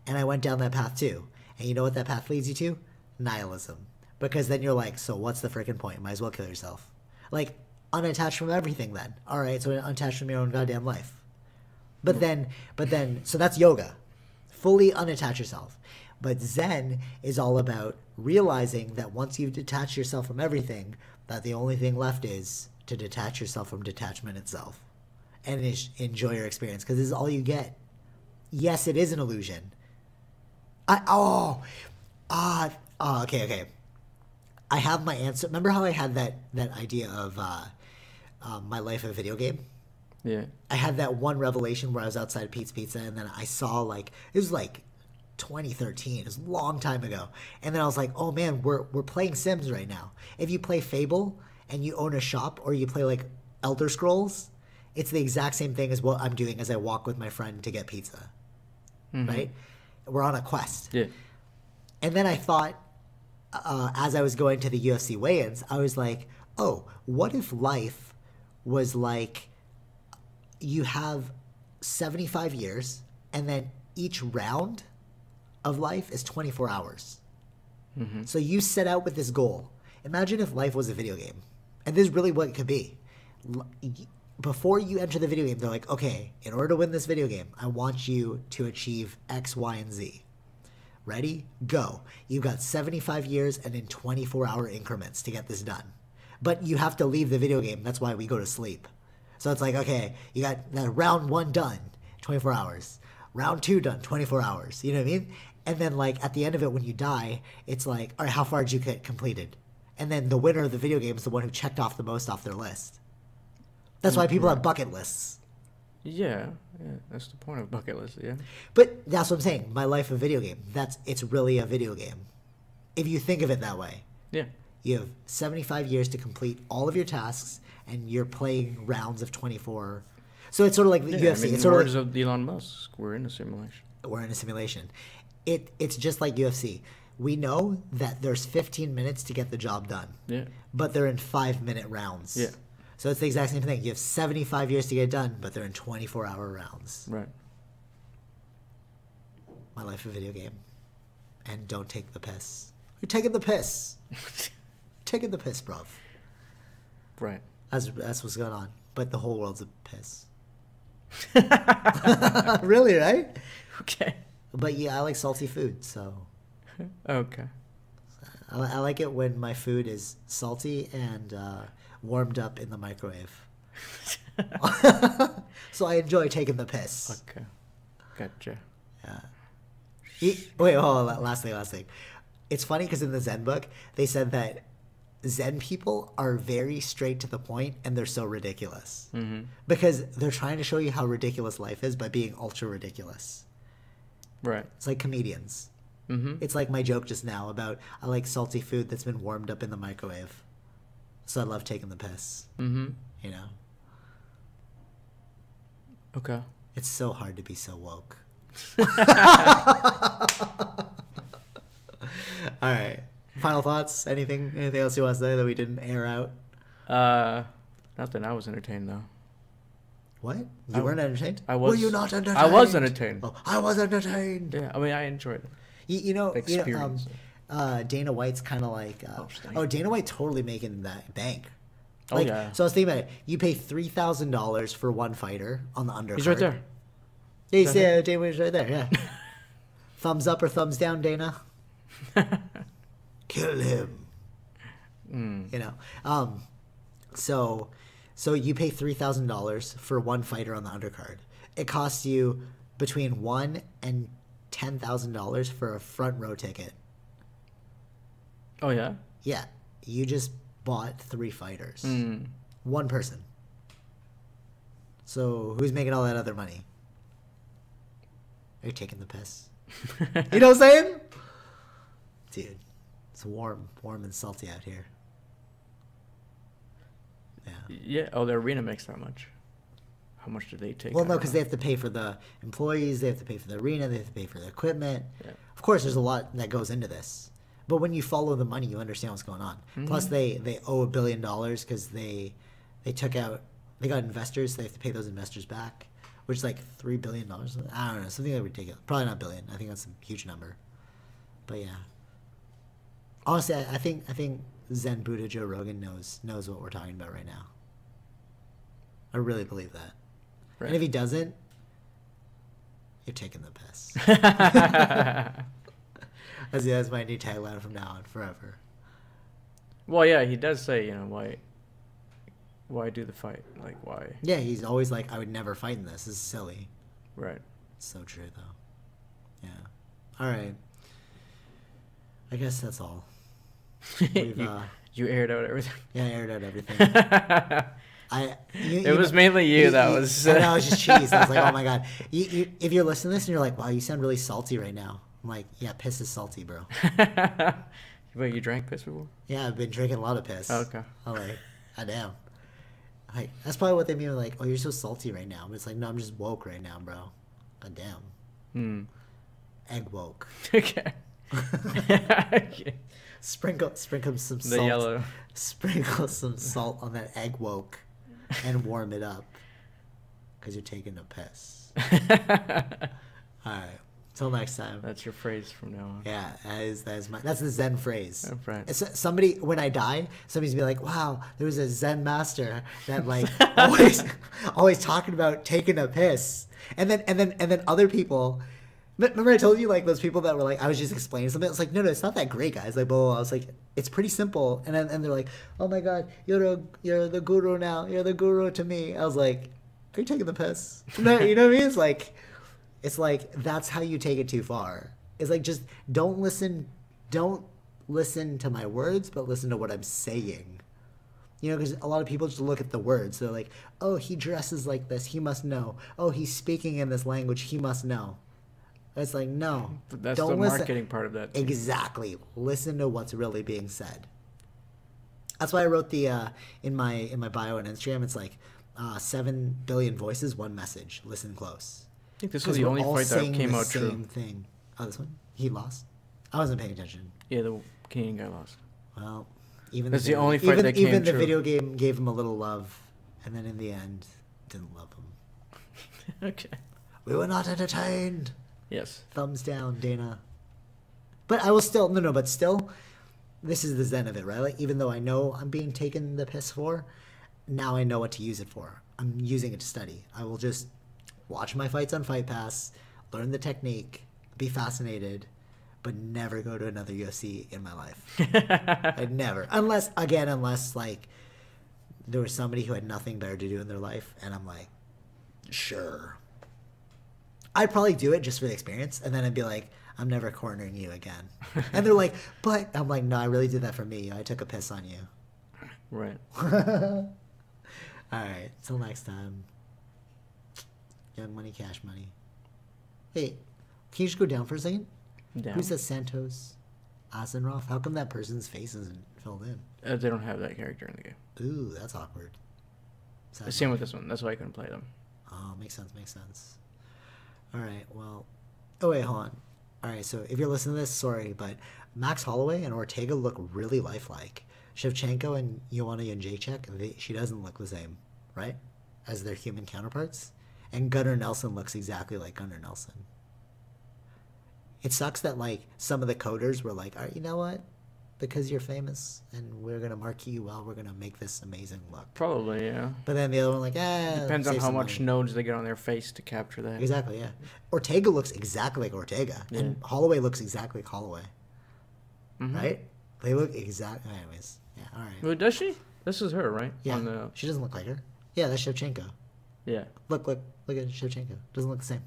And I went down that path too. And you know what that path leads you to? Nihilism. Because then you're like, so what's the freaking point? Might as well kill yourself. Like, unattached from everything then. All right, so unattached from your own goddamn life. But then, but then, so that's yoga. Fully unattach yourself. But Zen is all about realizing that once you've detached yourself from everything, that the only thing left is to detach yourself from detachment itself and enjoy your experience because this is all you get. Yes, it is an illusion. I oh ah oh, okay okay. I have my answer. Remember how I had that that idea of uh, uh, my life a video game? Yeah. I had that one revelation where I was outside Pete's Pizza and then I saw like it was like 2013. It was a long time ago. And then I was like, "Oh man, we're we're playing Sims right now. If you play Fable and you own a shop or you play like Elder Scrolls, it's the exact same thing as what I'm doing as I walk with my friend to get pizza." Right? We're on a quest. Yeah. And then I thought, uh, as I was going to the UFC weigh-ins, I was like, "Oh, what if life was like you have 75 years, and then each round of life is 24 hours. So you set out with this goal. Imagine if life was a video game, and this is really what it could be. Before you enter the video game, they're like, okay, in order to win this video game, I want you to achieve X, Y, and Z. Ready? Go. You've got 75 years and in 24 hour increments to get this done. But you have to leave the video game. That's why we go to sleep. So it's like, okay, you got round one done, 24 hours. Round two done, 24 hours. You know what I mean? And then, like, at the end of it, when you die, it's like, all right, how far did you get completed? And then the winner of the video game is the one who checked off the most off their list. That's why people mm-hmm. have bucket lists. Yeah. Yeah. That's the point of bucket list. Yeah. But that's what I'm saying. My life a video game. That's it's really a video game. If you think of it that way. Yeah. You have 75 years to complete all of your tasks and you're playing rounds of 24. So it's sort of like the Yeah, UFC. I mean, it's sort words of of Elon Musk, we're in a simulation. we're in a simulation. It it's just like UFC. We know that there's 15 minutes to get the job done. Yeah. But they're in 5 minute rounds. Yeah. So it's the exact same thing. You have 75 years to get it done, but they're in 24 hour rounds. Right. My life a video game. And don't take the piss. You're taking the piss. taking the piss, bruv. Right. That's that's what's going on. But the whole world's a piss. really, right? Okay. But yeah, I like salty food, so Okay. I, I like it when my food is salty and uh, warmed up in the microwave. so I enjoy taking the piss. Okay. Gotcha. E- wait, hold on. Last thing, last thing. It's funny because in the Zen book, they said that Zen people are very straight to the point and they're so ridiculous. Mm-hmm. Because they're trying to show you how ridiculous life is by being ultra ridiculous. Right. It's like comedians. Mm-hmm. It's like my joke just now about I like salty food that's been warmed up in the microwave. So I love taking the piss. Mm-hmm. You know? Okay. It's so hard to be so woke. All right. Final thoughts? Anything? Anything else you want to say that we didn't air out? Uh, nothing. I was entertained though. What? You I- weren't entertained? I was. Were you not entertained? I was entertained. Oh, I was entertained. Yeah. I mean, I enjoyed it. You, you know, you know um, Experience. Uh, Dana White's kind of like, uh, Oh, oh. Dana White totally making that bank. Oh, yeah. So I was thinking about it. You pay three thousand dollars for one fighter on the undercard. He's right there. Yeah, you see, uh, Dana White's right there. Yeah. thumbs up or thumbs down, Dana? Kill him. Mm. You know. Um, So, so you pay three thousand dollars for one fighter on the undercard. It costs you between one and ten thousand dollars for a front row ticket. Oh yeah. Yeah, you just bought three fighters. Mm. One person. So who's making all that other money? Are you taking the piss? you know what I'm saying? Dude, it's warm, warm and salty out here. Yeah. Yeah. Oh, the arena makes that much. How much do they take? Well, no, because they have to pay for the employees, they have to pay for the arena, they have to pay for the equipment. Yeah. Of course, there's a lot that goes into this. But when you follow the money, you understand what's going on. Plus, Mm-hmm. they they owe a billion dollars because they they took out they got investors. So they have to pay those investors back, which is like three billion dollars. I don't know, something like ridiculous. Probably not billion. I think that's a huge number. But yeah, honestly, I, I think I think Zen Buddha Joe Rogan knows knows what we're talking about right now. I really believe that. Right. And if he doesn't, you're taking the piss. that's, that's my new tagline from now on, forever. well, yeah, he does say, you know, why, why do the fight? Like, why? Yeah, he's always like, I would never fight in this. This is silly. Right. So true, though. Yeah. All right. I guess that's all. We've, you, uh, you aired out everything. yeah, I aired out everything. I. You, It was mainly you that was, I know, it was just cheese. I was like, oh my god. You, you, if you're listening to this and you're like, wow, you sound really salty right now. I'm like, yeah, piss is salty, bro. Wait, you drank piss before? Yeah, I've been drinking a lot of piss. Okay. I'm like, god damn. Like that's probably what they mean. Like, oh, you're so salty right now. But it's like, no, I'm just woke right now, bro. God damn. Hmm. Egg woke. okay. Sprinkle, sprinkle some the salt. yellow. Sprinkle some salt on that egg woke, and warm it up. Cause you're taking a piss. All right. Till next time. That's your phrase from now on. Yeah, that is that is my that's the Zen phrase. Right. It's somebody when I die, somebody's gonna be like, "Wow, there was a Zen master that like always always talking about taking a piss," and then and then and then other people. Remember I told you like those people that were like I was just explaining something. It's like no, no, it's not that great, guys. Like, blah, blah, blah. I was like, it's pretty simple, and then and they're like, oh my god, you're a, you're the guru now. You're the guru to me. I was like, are you taking the piss? No, you know what I mean? It's like, it's like that's how you take it too far. It's like just don't listen, don't listen to my words, but listen to what I'm saying. You know, because a lot of people just look at the words. They're like, oh, he dresses like this. He must know. Oh, he's speaking in this language. He must know. It's like, no. That's don't the listen. marketing part of that. Exactly. Listen to what's really being said. That's why I wrote the uh, in my in my bio on Instagram. It's like uh, seven billion voices, one message. Listen close. I think this was the only fight that came the out true. same thing. Oh, this one he lost. I wasn't paying attention. Yeah, the Canadian guy lost. Well, even That's the video- only fight even, that came even the true. video game gave him a little love, and then in the end, didn't love him. okay. We were not entertained. Yes. Thumbs down, Dana. But I will still no no, but still, this is the zen of it, right? Like even though I know I'm being taken the piss for, now I know what to use it for. I'm using it to study. I will just watch my fights on Fight Pass, learn the technique, be fascinated, but never go to another UFC in my life. I'd never, unless again, unless like there was somebody who had nothing better to do in their life, and I'm like, sure. I'd probably do it just for the experience, and then I'd be like, I'm never cornering you again. and they're like, but I'm like, no, I really did that for me. I took a piss on you. Right. All right, till next time. Young money, cash money. Hey, can you just go down for a second? Down. Who's that Santos Ansaroff? How come that person's face isn't filled in? Uh, they don't have that character in the game. Ooh, that's awkward. Sad. Same with this one. That's why I couldn't play them. Oh, makes sense, makes sense. All right, well. Oh, wait, hold on. All right, so if you're listening to this, sorry, but Max Holloway and Ortega look really lifelike. Shevchenko and Joanna Jędrzejczyk, she doesn't look the same, right? As their human counterparts. And Gunnar Nelson looks exactly like Gunnar Nelson. It sucks that, like, some of the coders were like, all right, you know what? Because you're famous and we're going to market you well, we're going to make this amazing look. Probably, yeah. But then the other one, like, eh. Depends on how much money. nodes they get on their face to capture that. Exactly, yeah. Ortega looks exactly like Ortega, and Holloway looks exactly like Holloway, Mhm. right? They look exact. Anyways, yeah. All right. Well, does she? This is her, right? Yeah, On the, she doesn't look like her. Yeah, that's Shevchenko. Yeah. Look, look, look at Shevchenko. Doesn't look the same.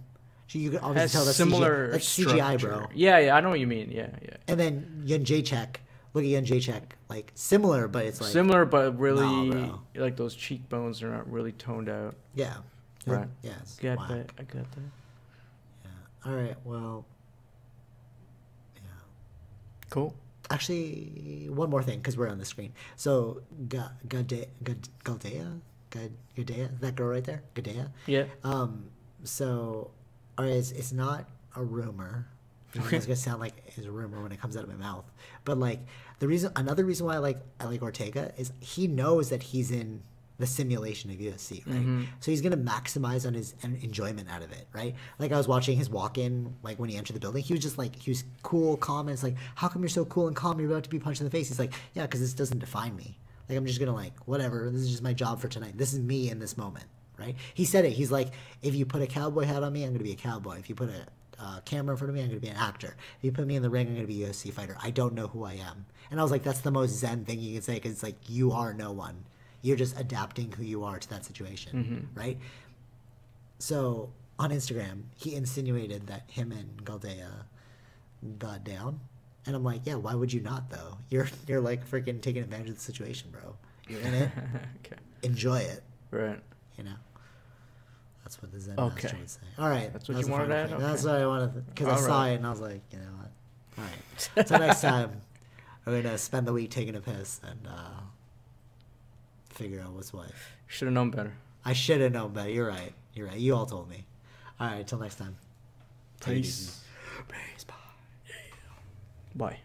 She, you can obviously Has tell that's similar CGI, that's CGI, bro. Yeah, yeah. I know what you mean. Yeah, yeah. And then Jędrzejczyk. Look at Jędrzejczyk. Like similar, but it's like Similar, but really, Nah, like those cheekbones are not really toned out. yeah, Right. Yeah, whack. that? I got that. Yeah. All right. Well. Yeah. Cool. Actually, one more thing because we're on the screen. So, Ga- Gade- Gad- Gadelha, Gad- Gadelha, that girl right there, Gadelha. Yeah. Um. So, right, it's, it's not a rumor. It's gonna sound like it's a rumor when it comes out of my mouth. But like the reason, another reason why I like I like Ortega is he knows that he's in the simulation of UFC, right? Mhm. So he's gonna maximize on his enjoyment out of it, right? Like I was watching his walk-in, like when he entered the building, he was just like he was cool, calm, and it's like, how come you're so cool and calm? You're about to be punched in the face. He's like, yeah, because this doesn't define me. Like I'm just gonna like whatever. This is just my job for tonight. This is me in this moment, right? He said it. He's like, if you put a cowboy hat on me, I'm gonna be a cowboy. If you put a uh, camera in front of me, I'm gonna be an actor. If you put me in the ring, I'm gonna be a UFC fighter. I don't know who I am. And I was like, that's the most zen thing you can say because it's like you are no one. You're just adapting who you are to that situation, right? So on Instagram, he insinuated that him and Gadelha got down, and I'm like, yeah, why would you not though? You're you're like freaking taking advantage of the situation, bro. You're in it. okay. Enjoy it. Right. You know. That's what the Zen Okay. master would say. All right, That's what that's you wanted to add? That's what I wanted because I All saw it and I was like, you know what? All right. So next time, we're gonna spend the week taking a piss and uh, figure out what's what. Should have known better. I should have known better. You're right. You're right. You all told me. All right. Till next time. Take it easy. Peace. Peace. Bye.